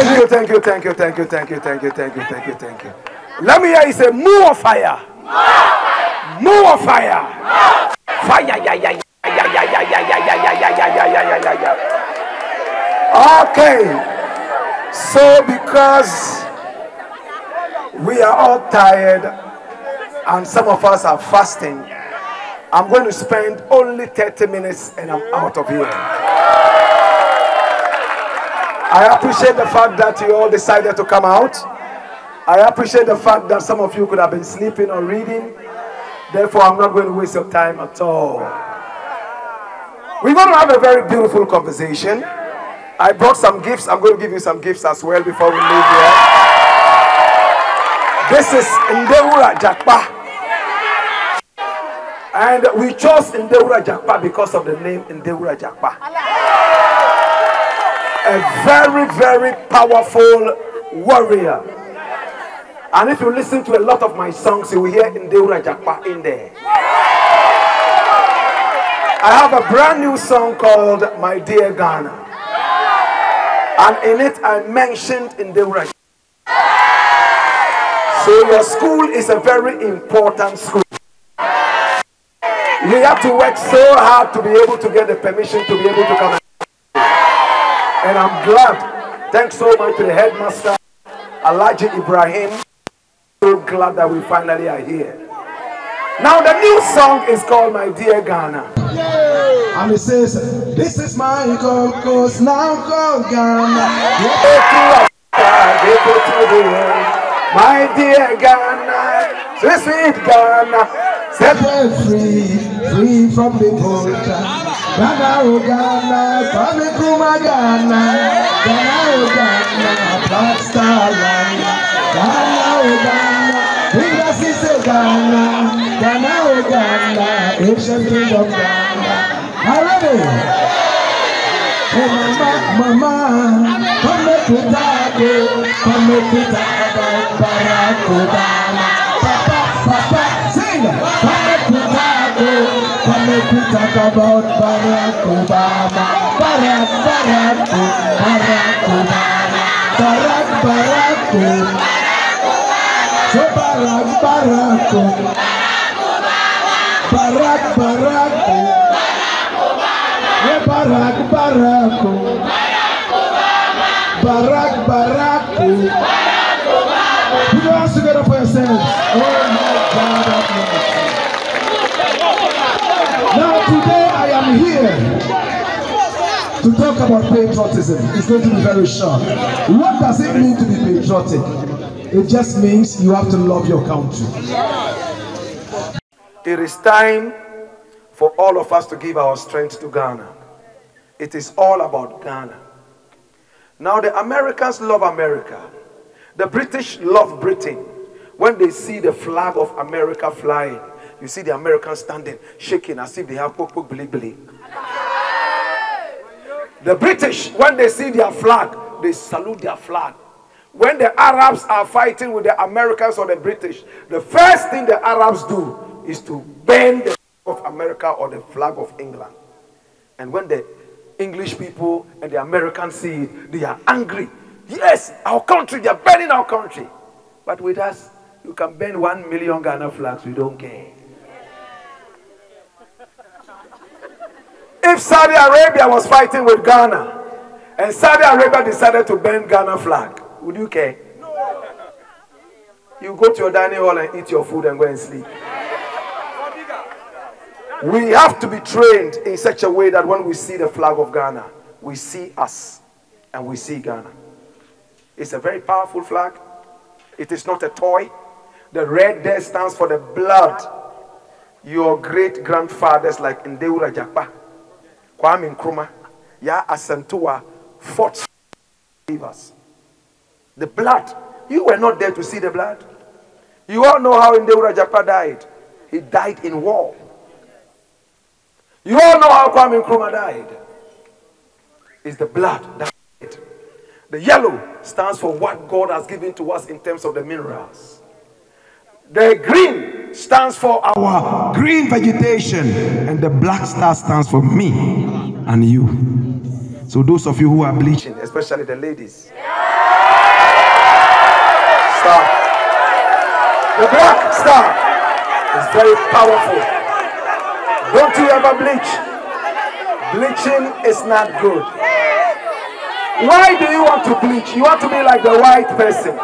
Thank you, thank you, thank you, thank you, thank you, thank you, thank you, thank you, thank you. Let me hear you say more fire. More fire. Fire. Yeah, yeah, yeah, yeah, yeah, yeah, yeah, yeah, yeah, yeah, yeah, yeah, yeah. Okay. So because we are all tired and some of us are fasting, I'm going to spend only 30 minutes and I'm out of here. I appreciate the fact that you all decided to come out. I appreciate the fact that some of you could have been sleeping or reading. Therefore, I'm not going to waste your time at all. We're going to have a very beautiful conversation. I brought some gifts. I'm going to give you some gifts as well before we leave here. This is Ndewura Jakpa. And we chose Ndewura Jakpa because of the name Ndewura Jakpa a very, very powerful warrior. And if you listen to a lot of my songs, you will hear Ndewura Jakpa in there. I have a brand new song called My Dear Ghana. And in it, I mentioned Ndewura So your school is a very important school. You have to work so hard to be able to get the permission to be able to come. And I'm glad. Thanks so much to the headmaster, Alhaji Ibrahim. So glad that we finally are here. Now the new song is called My Dear Ghana. And it says, This is my Gold Coast, now called Ghana. Go to Africa, go to the world. My dear Ghana, sweet, sweet Ghana. Set free, free from the culture. Ghana o Ghana, Kwame Nkrumah Ghana, Ghana o Ghana, Black Star Line. Ghana o Ghana, Linda Cisse Ghana, Ghana o Ghana, Asian Kingdom Ghana. Already. Hey mama, mama, come to Tabo, come to Tabo, Barack Obama. Oh. we talk about Barack Obama. Barack, Barack, oh. Barack Obama. Barack, Barack, oh. So Barack, Barack, oh. Barack, Barack, oh. Yeah, Barack, Barack, oh. Barack, Barack, oh. Together for yourselves. Oh. Today I am here to talk about patriotism. It's going to be very short. What does it mean to be patriotic? It just means you have to love your country. It is time for all of us to give our strength to Ghana. It is all about Ghana. Now, the Americans love America. The British love Britain. When they see the flag of America flying, you see the Americans standing, shaking as if they have poke poke bili bili. The British, when they see their flag, they salute their flag. When the Arabs are fighting with the Americans or the British, the first thing the Arabs do is to burn the flag of America or the flag of England. And when the English people and the Americans see it, they are angry. Yes, our country, they are burning our country. But with us, you can burn one million Ghana flags, we don't care. If Saudi Arabia was fighting with Ghana and Saudi Arabia decided to burn Ghana flag, would you care? No. You go to your dining hall and eat your food and go and sleep. We have to be trained in such a way that when we see the flag of Ghana, we see us and we see Ghana. It's a very powerful flag. It is not a toy. The red there stands for the blood. Your great grandfathers, like Ndewura Jakpa, Kwame Nkrumah, Yaa Asantewaa, fought believers. The blood. You were not there to see the blood. You all know how Ndewura Jakpa died. He died in war. You all know how Kwame Nkrumah died. It's the blood that. The yellow stands for what God has given to us in terms of the minerals. The green stands for our green vegetation, and the black star stands for me and you. So, those of you who are bleaching, especially the ladies, stop. The black star is very powerful. Don't you ever bleach. Bleaching is not good. Why do you want to bleach? You want to be like the white person.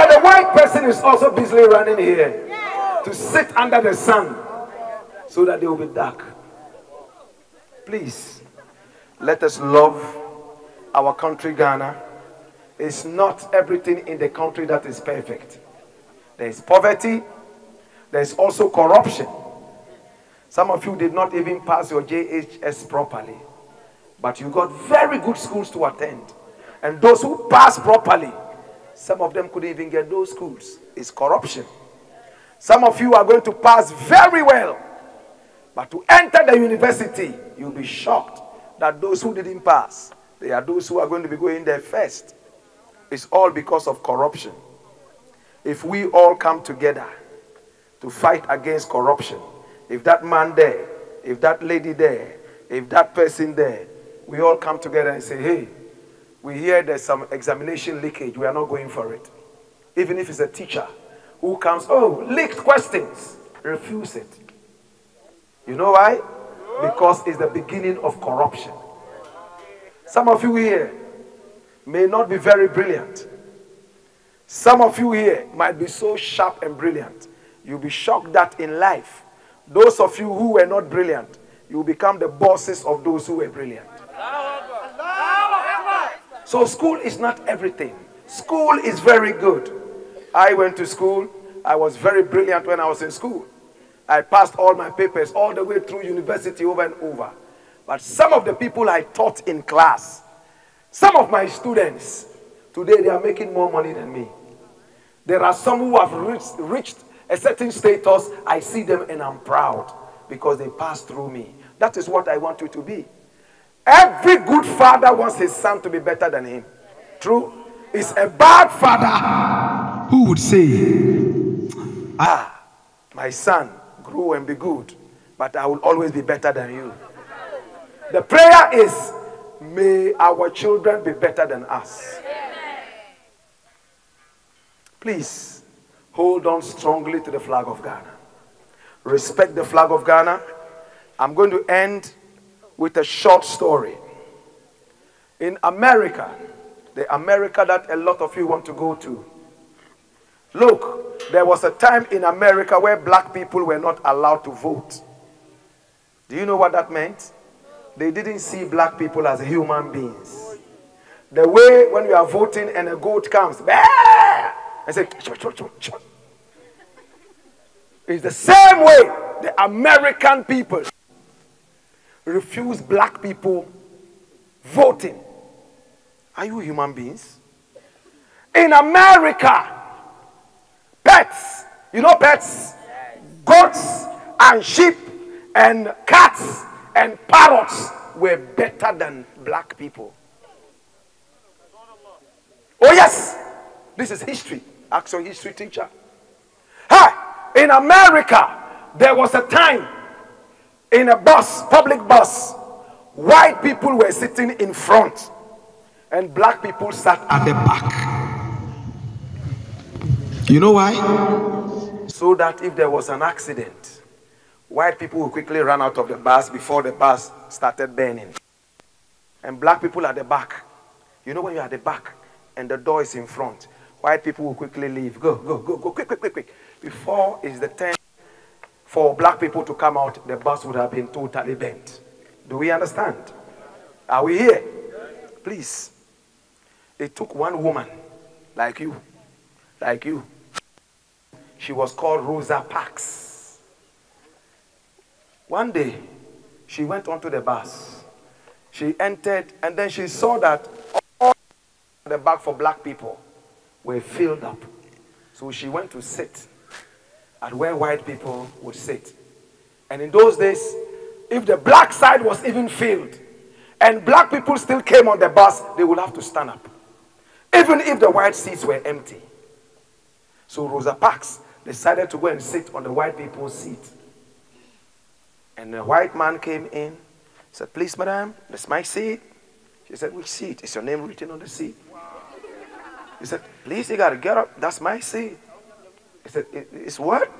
Meanwhile, the white person is also busily running here to sit under the sun so that they will be dark. Please, let us love our country, Ghana. It's not everything in the country that is perfect. There is poverty, there is also corruption. Some of you did not even pass your JHS properly, but you got very good schools to attend. And those who passed properly, some of them couldn't even get those schools. It's corruption. Some of you are going to pass very well, but to enter the university, you'll be shocked that those who didn't pass, they are those who are going to be going there first. It's all because of corruption. If we all come together to fight against corruption, if that man there, if that lady there, if that person there, we all come together and say, hey, we hear there's some examination leakage, we are not going for it. Even if it's a teacher who comes, oh, leaked questions, refuse it. You know why? Because it's the beginning of corruption. Some of you here may not be very brilliant. Some of you here might be so sharp and brilliant. You'll be shocked that in life, those of you who were not brilliant, you become the bosses of those who were brilliant. So, school is not everything. School is very good. I went to school. I was very brilliant when I was in school. I passed all my papers all the way through university over and over. But some of the people I taught in class, some of my students, today they are making more money than me. There are some who have reached, reached a certain status. I see them and I'm proud because they passed through me. That is what I want you to be. Every good father wants his son to be better than him. True? It's a bad father who would say, Ah, my son, grow and be good, but I will always be better than you. The prayer is, May our children be better than us. Please hold on strongly to the flag of Ghana. Respect the flag of Ghana. I'm going to end with a short story. In America, the America that a lot of you want to go to. Look, there was a time in America where black people were not allowed to vote. Do you know what that meant? They didn't see black people as human beings. The way when you are voting and a goat comes, and say, it's the same way the American people refuse black people voting. Are you human beings? In America, pets, you know pets, goats and sheep and cats and parrots were better than black people. Oh, yes, this is history. Ask your history teacher. Hi, in America, there was a time in a bus, public bus, white people were sitting in front and black people sat at the back. You know why? So that if there was an accident, white people will quickly run out of the bus before the bus started burning. And black people at the back. You know when you're at the back and the door is in front, white people will quickly leave. Go, go, go, go, quick, quick, quick, quick. Before is the turn for black people to come out, the bus would have been totally bent. Do we understand? Are we here? Please. It took one woman like you, like you. She was called Rosa Parks. One day, she went onto the bus. She entered, and then she saw that all the back for black people were filled up. So she went to sit at where white people would sit. And in those days, if the black side was even filled and black people still came on the bus, they would have to stand up. Even if the white seats were empty. So Rosa Parks decided to go and sit on the white people's seat. And the white man came in, said, Please, madam, that's my seat. She said, Which seat? Is your name written on the seat? He said, Please, you got to get up. That's my seat. He said, It's what?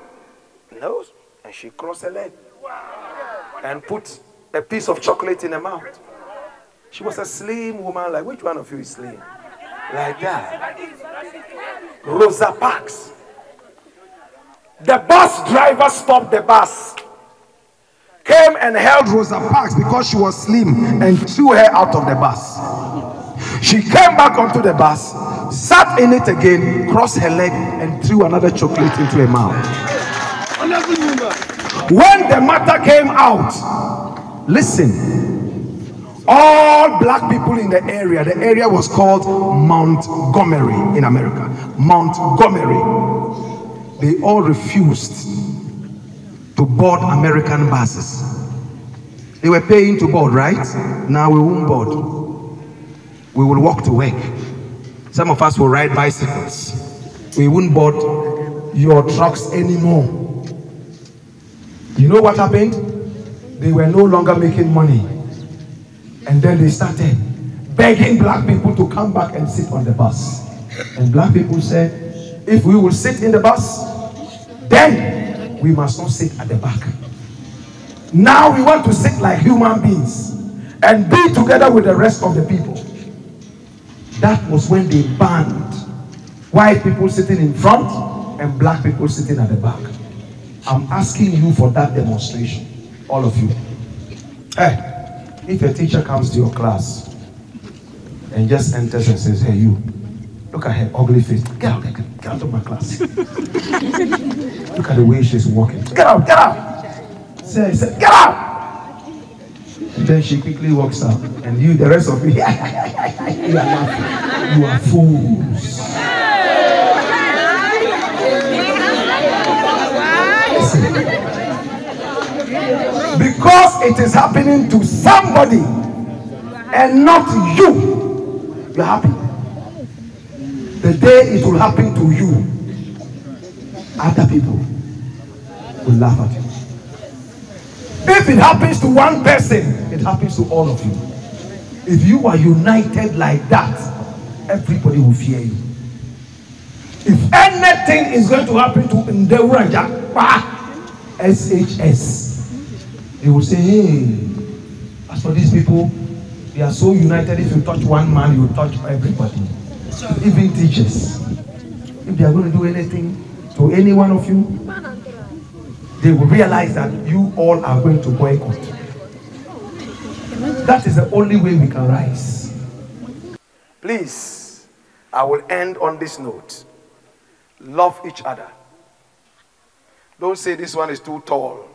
No. And she crossed her leg and put a piece of chocolate in her mouth. She was a slim woman, like, which one of you is slim? Like that. Rosa Parks. The bus driver stopped the bus, came and held Rosa Parks because she was slim and threw her out of the bus. She came back onto the bus, sat in it again, crossed her leg, and threw another chocolate into her mouth. When the matter came out, listen, all black people in the area, the area was called Montgomery in America. Montgomery. They all refused to board American buses. They were paying to board, right? Now we won't board. We will walk to work. Some of us will ride bicycles. We won't board your trucks anymore. You know what happened? They were no longer making money. And then they started begging black people to come back and sit on the bus. And black people said, if we will sit in the bus, then we must not sit at the back. Now we want to sit like human beings and be together with the rest of the people. That was when they banned white people sitting in front and black people sitting at the back. I'm asking you for that demonstration, all of you. Hey, if a teacher comes to your class and just enters and says, Hey, you, look at her ugly face. Get out, get, get out of my class. look at the way she's walking. Get out, get out. Say, say, get out. Then she quickly walks out. And you, the rest of you, you are laughing. You are fools. Because it is happening to somebody and not you, you're happy. The day it will happen to you, other people will laugh at you. If it happens to one person, it happens to all of you. If you are united like that, everybody will fear you. If anything is going to happen to Ndewura Jakpa, SHS, they will say, hey, as for these people, they are so united. If you touch one man, you touch everybody. Even teachers. If they are going to do anything to any one of you, they will realize that you all are going to boycott. That is the only way we can rise. Please, I will end on this note. Love each other. Don't say this one is too tall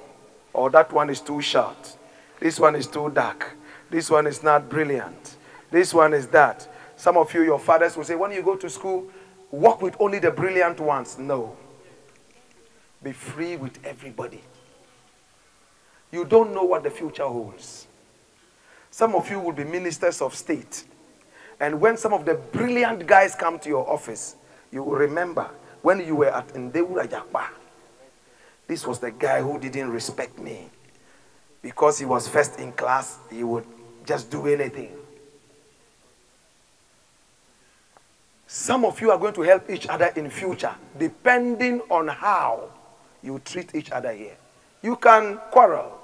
or that one is too short. This one is too dark. This one is not brilliant. This one is that. Some of you, your fathers will say, when you go to school, work with only the brilliant ones. No. Be free with everybody. You don't know what the future holds. Some of you will be ministers of state. And when some of the brilliant guys come to your office, you will remember when you were at Ndewura Jakpa. This was the guy who didn't respect me. Because he was first in class, he would just do anything. Some of you are going to help each other in future, depending on how you treat each other here. You can quarrel.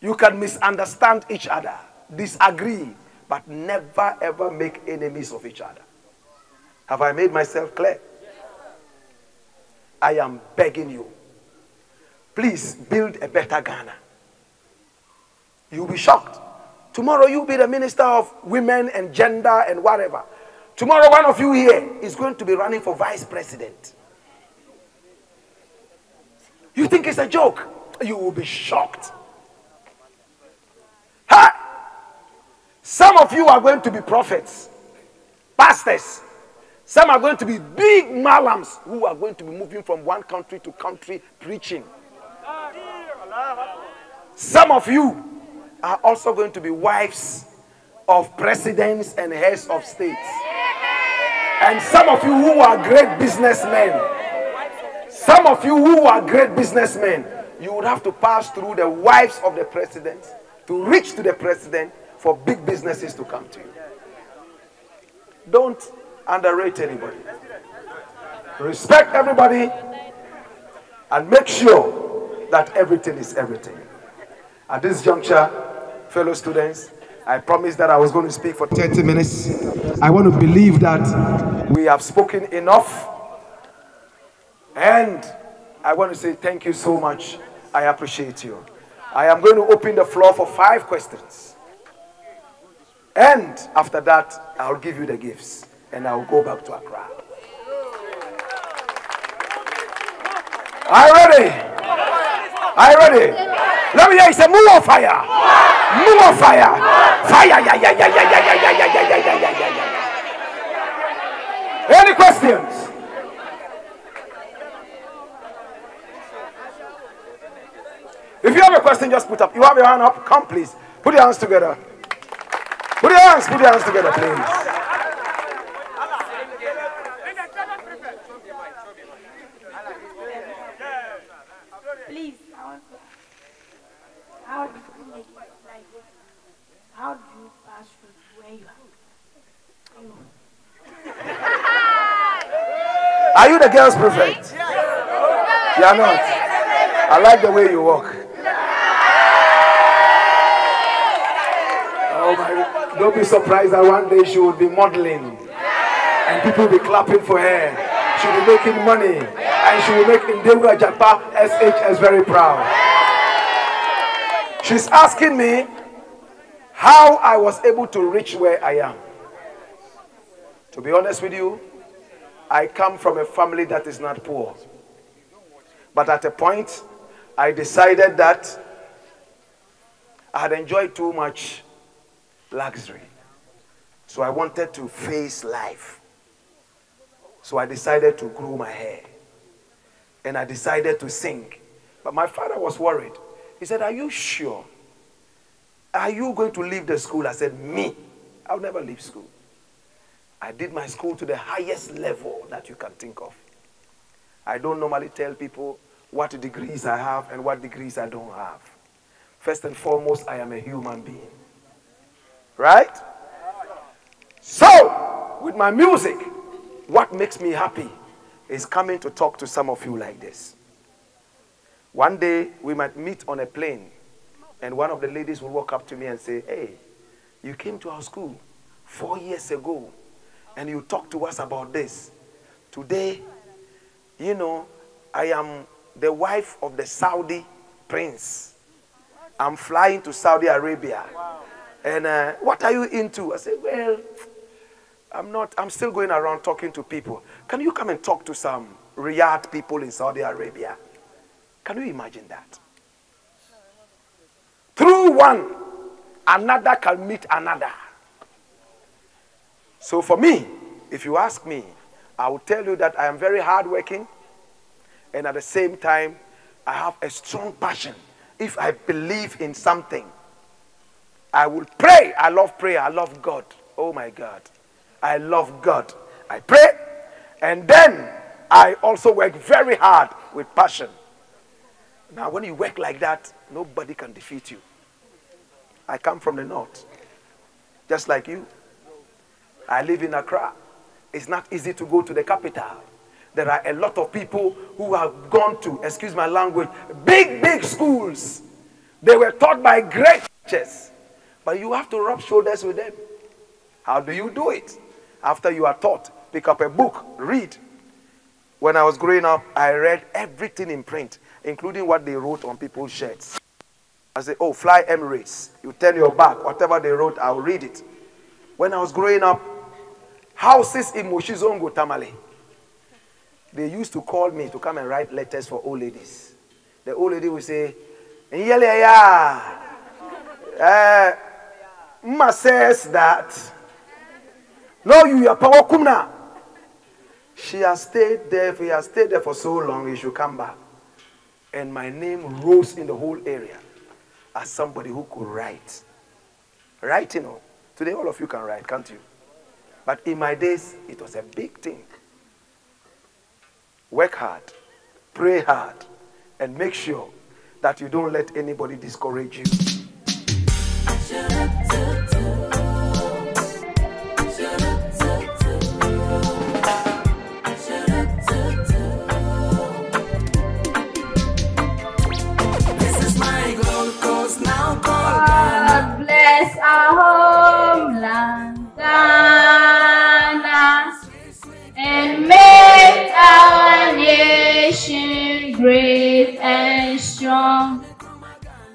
You can misunderstand each other, disagree, but never ever make enemies of each other. Have I made myself clear? I am begging you. Please build a better Ghana. You'll be shocked. Tomorrow you'll be the minister of women and gender and whatever. Tomorrow one of you here is going to be running for vice president. You think it's a joke? You will be shocked. Ha! Some of you are going to be prophets, pastors. Some are going to be big malams who are going to be moving from one country to country preaching. Some of you are also going to be wives of presidents and heads of states. And some of you who are great businessmen, some of you who are great businessmen, you would have to pass through the wives of the president to reach to the president for big businesses to come to you. Don't underrate anybody. Respect everybody and make sure that everything is everything. At this juncture, fellow students, I promised that I was going to speak for 30 minutes. I want to believe that we have spoken enough. And I want to say thank you so much. I appreciate you. I am going to open the floor for five questions. And after that, I'll give you the gifts and I'll go back to Accra. Are you ready? Are you ready? Let me hear you say, move on fire. Move on fire. Fire. Yeah, yeah, yeah, yeah, yeah, yeah, yeah, yeah, yeah, yeah, yeah. Any questions? If you have a question, just put up. You have your hand up. Come, please. Put your hands together. Put your hands. Put your hands together, please. Please, I want to. How do you make it like How do you pass through where you are? Are you the girl's prefect? You are not. I like the way you walk. Oh my! Don't be surprised that one day she will be modeling, and people will be clapping for her. She will be making money, and she will make Ndewura Jakpa SHS very proud. She's asking me how I was able to reach where I am. To be honest with you, I come from a family that is not poor. But at a point, I decided that I had enjoyed too much luxury. So I wanted to face life. So I decided to grow my hair. And I decided to sing. But my father was worried. He said, Are you sure? Are you going to leave the school? I said, Me? I'll never leave school. I did my school to the highest level that you can think of. I don't normally tell people what degrees I have and what degrees I don't have. First and foremost, I am a human being. Right? So, with my music, what makes me happy is coming to talk to some of you like this. One day, we might meet on a plane, and one of the ladies will walk up to me and say, Hey, you came to our school four years ago, and you talked to us about this. Today, you know, I am the wife of the Saudi prince. I'm flying to Saudi Arabia. And uh, what are you into? I said, Well, I'm not, I'm still going around talking to people. Can you come and talk to some Riyadh people in Saudi Arabia? Can you imagine that? Through one, another can meet another. So for me, if you ask me, I will tell you that I am very hardworking and at the same time, I have a strong passion. If I believe in something, I will pray. I love prayer. I love God. Oh my God. I love God. I pray. And then I also work very hard with passion. Now, when you work like that, nobody can defeat you. I come from the north, just like you. I live in Accra. It's not easy to go to the capital. There are a lot of people who have gone to, excuse my language, big, big schools. They were taught by great teachers. But you have to rub shoulders with them. How do you do it? After you are taught, pick up a book, read. When I was growing up, I read everything in print, including what they wrote on people's shirts. I say, oh, fly Emirates. You turn your back, whatever they wrote, I'll read it. When I was growing up, houses in Moshizongo, Tamale, they used to call me to come and write letters for old ladies. The old lady would say, Nyele ya. Eh, Uh, Ma says that. No, you are power kumna. She has stayed there, he has stayed there for so long, he should come back. And my name rose in the whole area as somebody who could write. Writing, oh, today all of you can write, can't you? But in my days, it was a big thing. Work hard, pray hard, and make sure that you don't let anybody discourage you.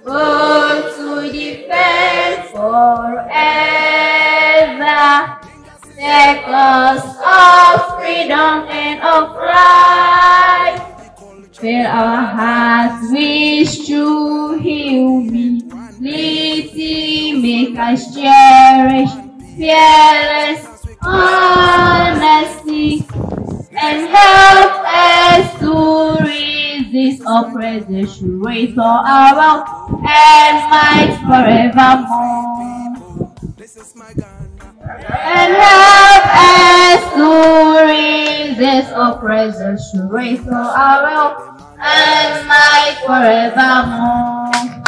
Oh, to defend forever. The cause of freedom and of life. Fill our hearts with true humility, make us cherish fearless honesty, and help us to resist oppression, raise for our and might forevermore. And help us to resist oppression, raise for our and might forevermore.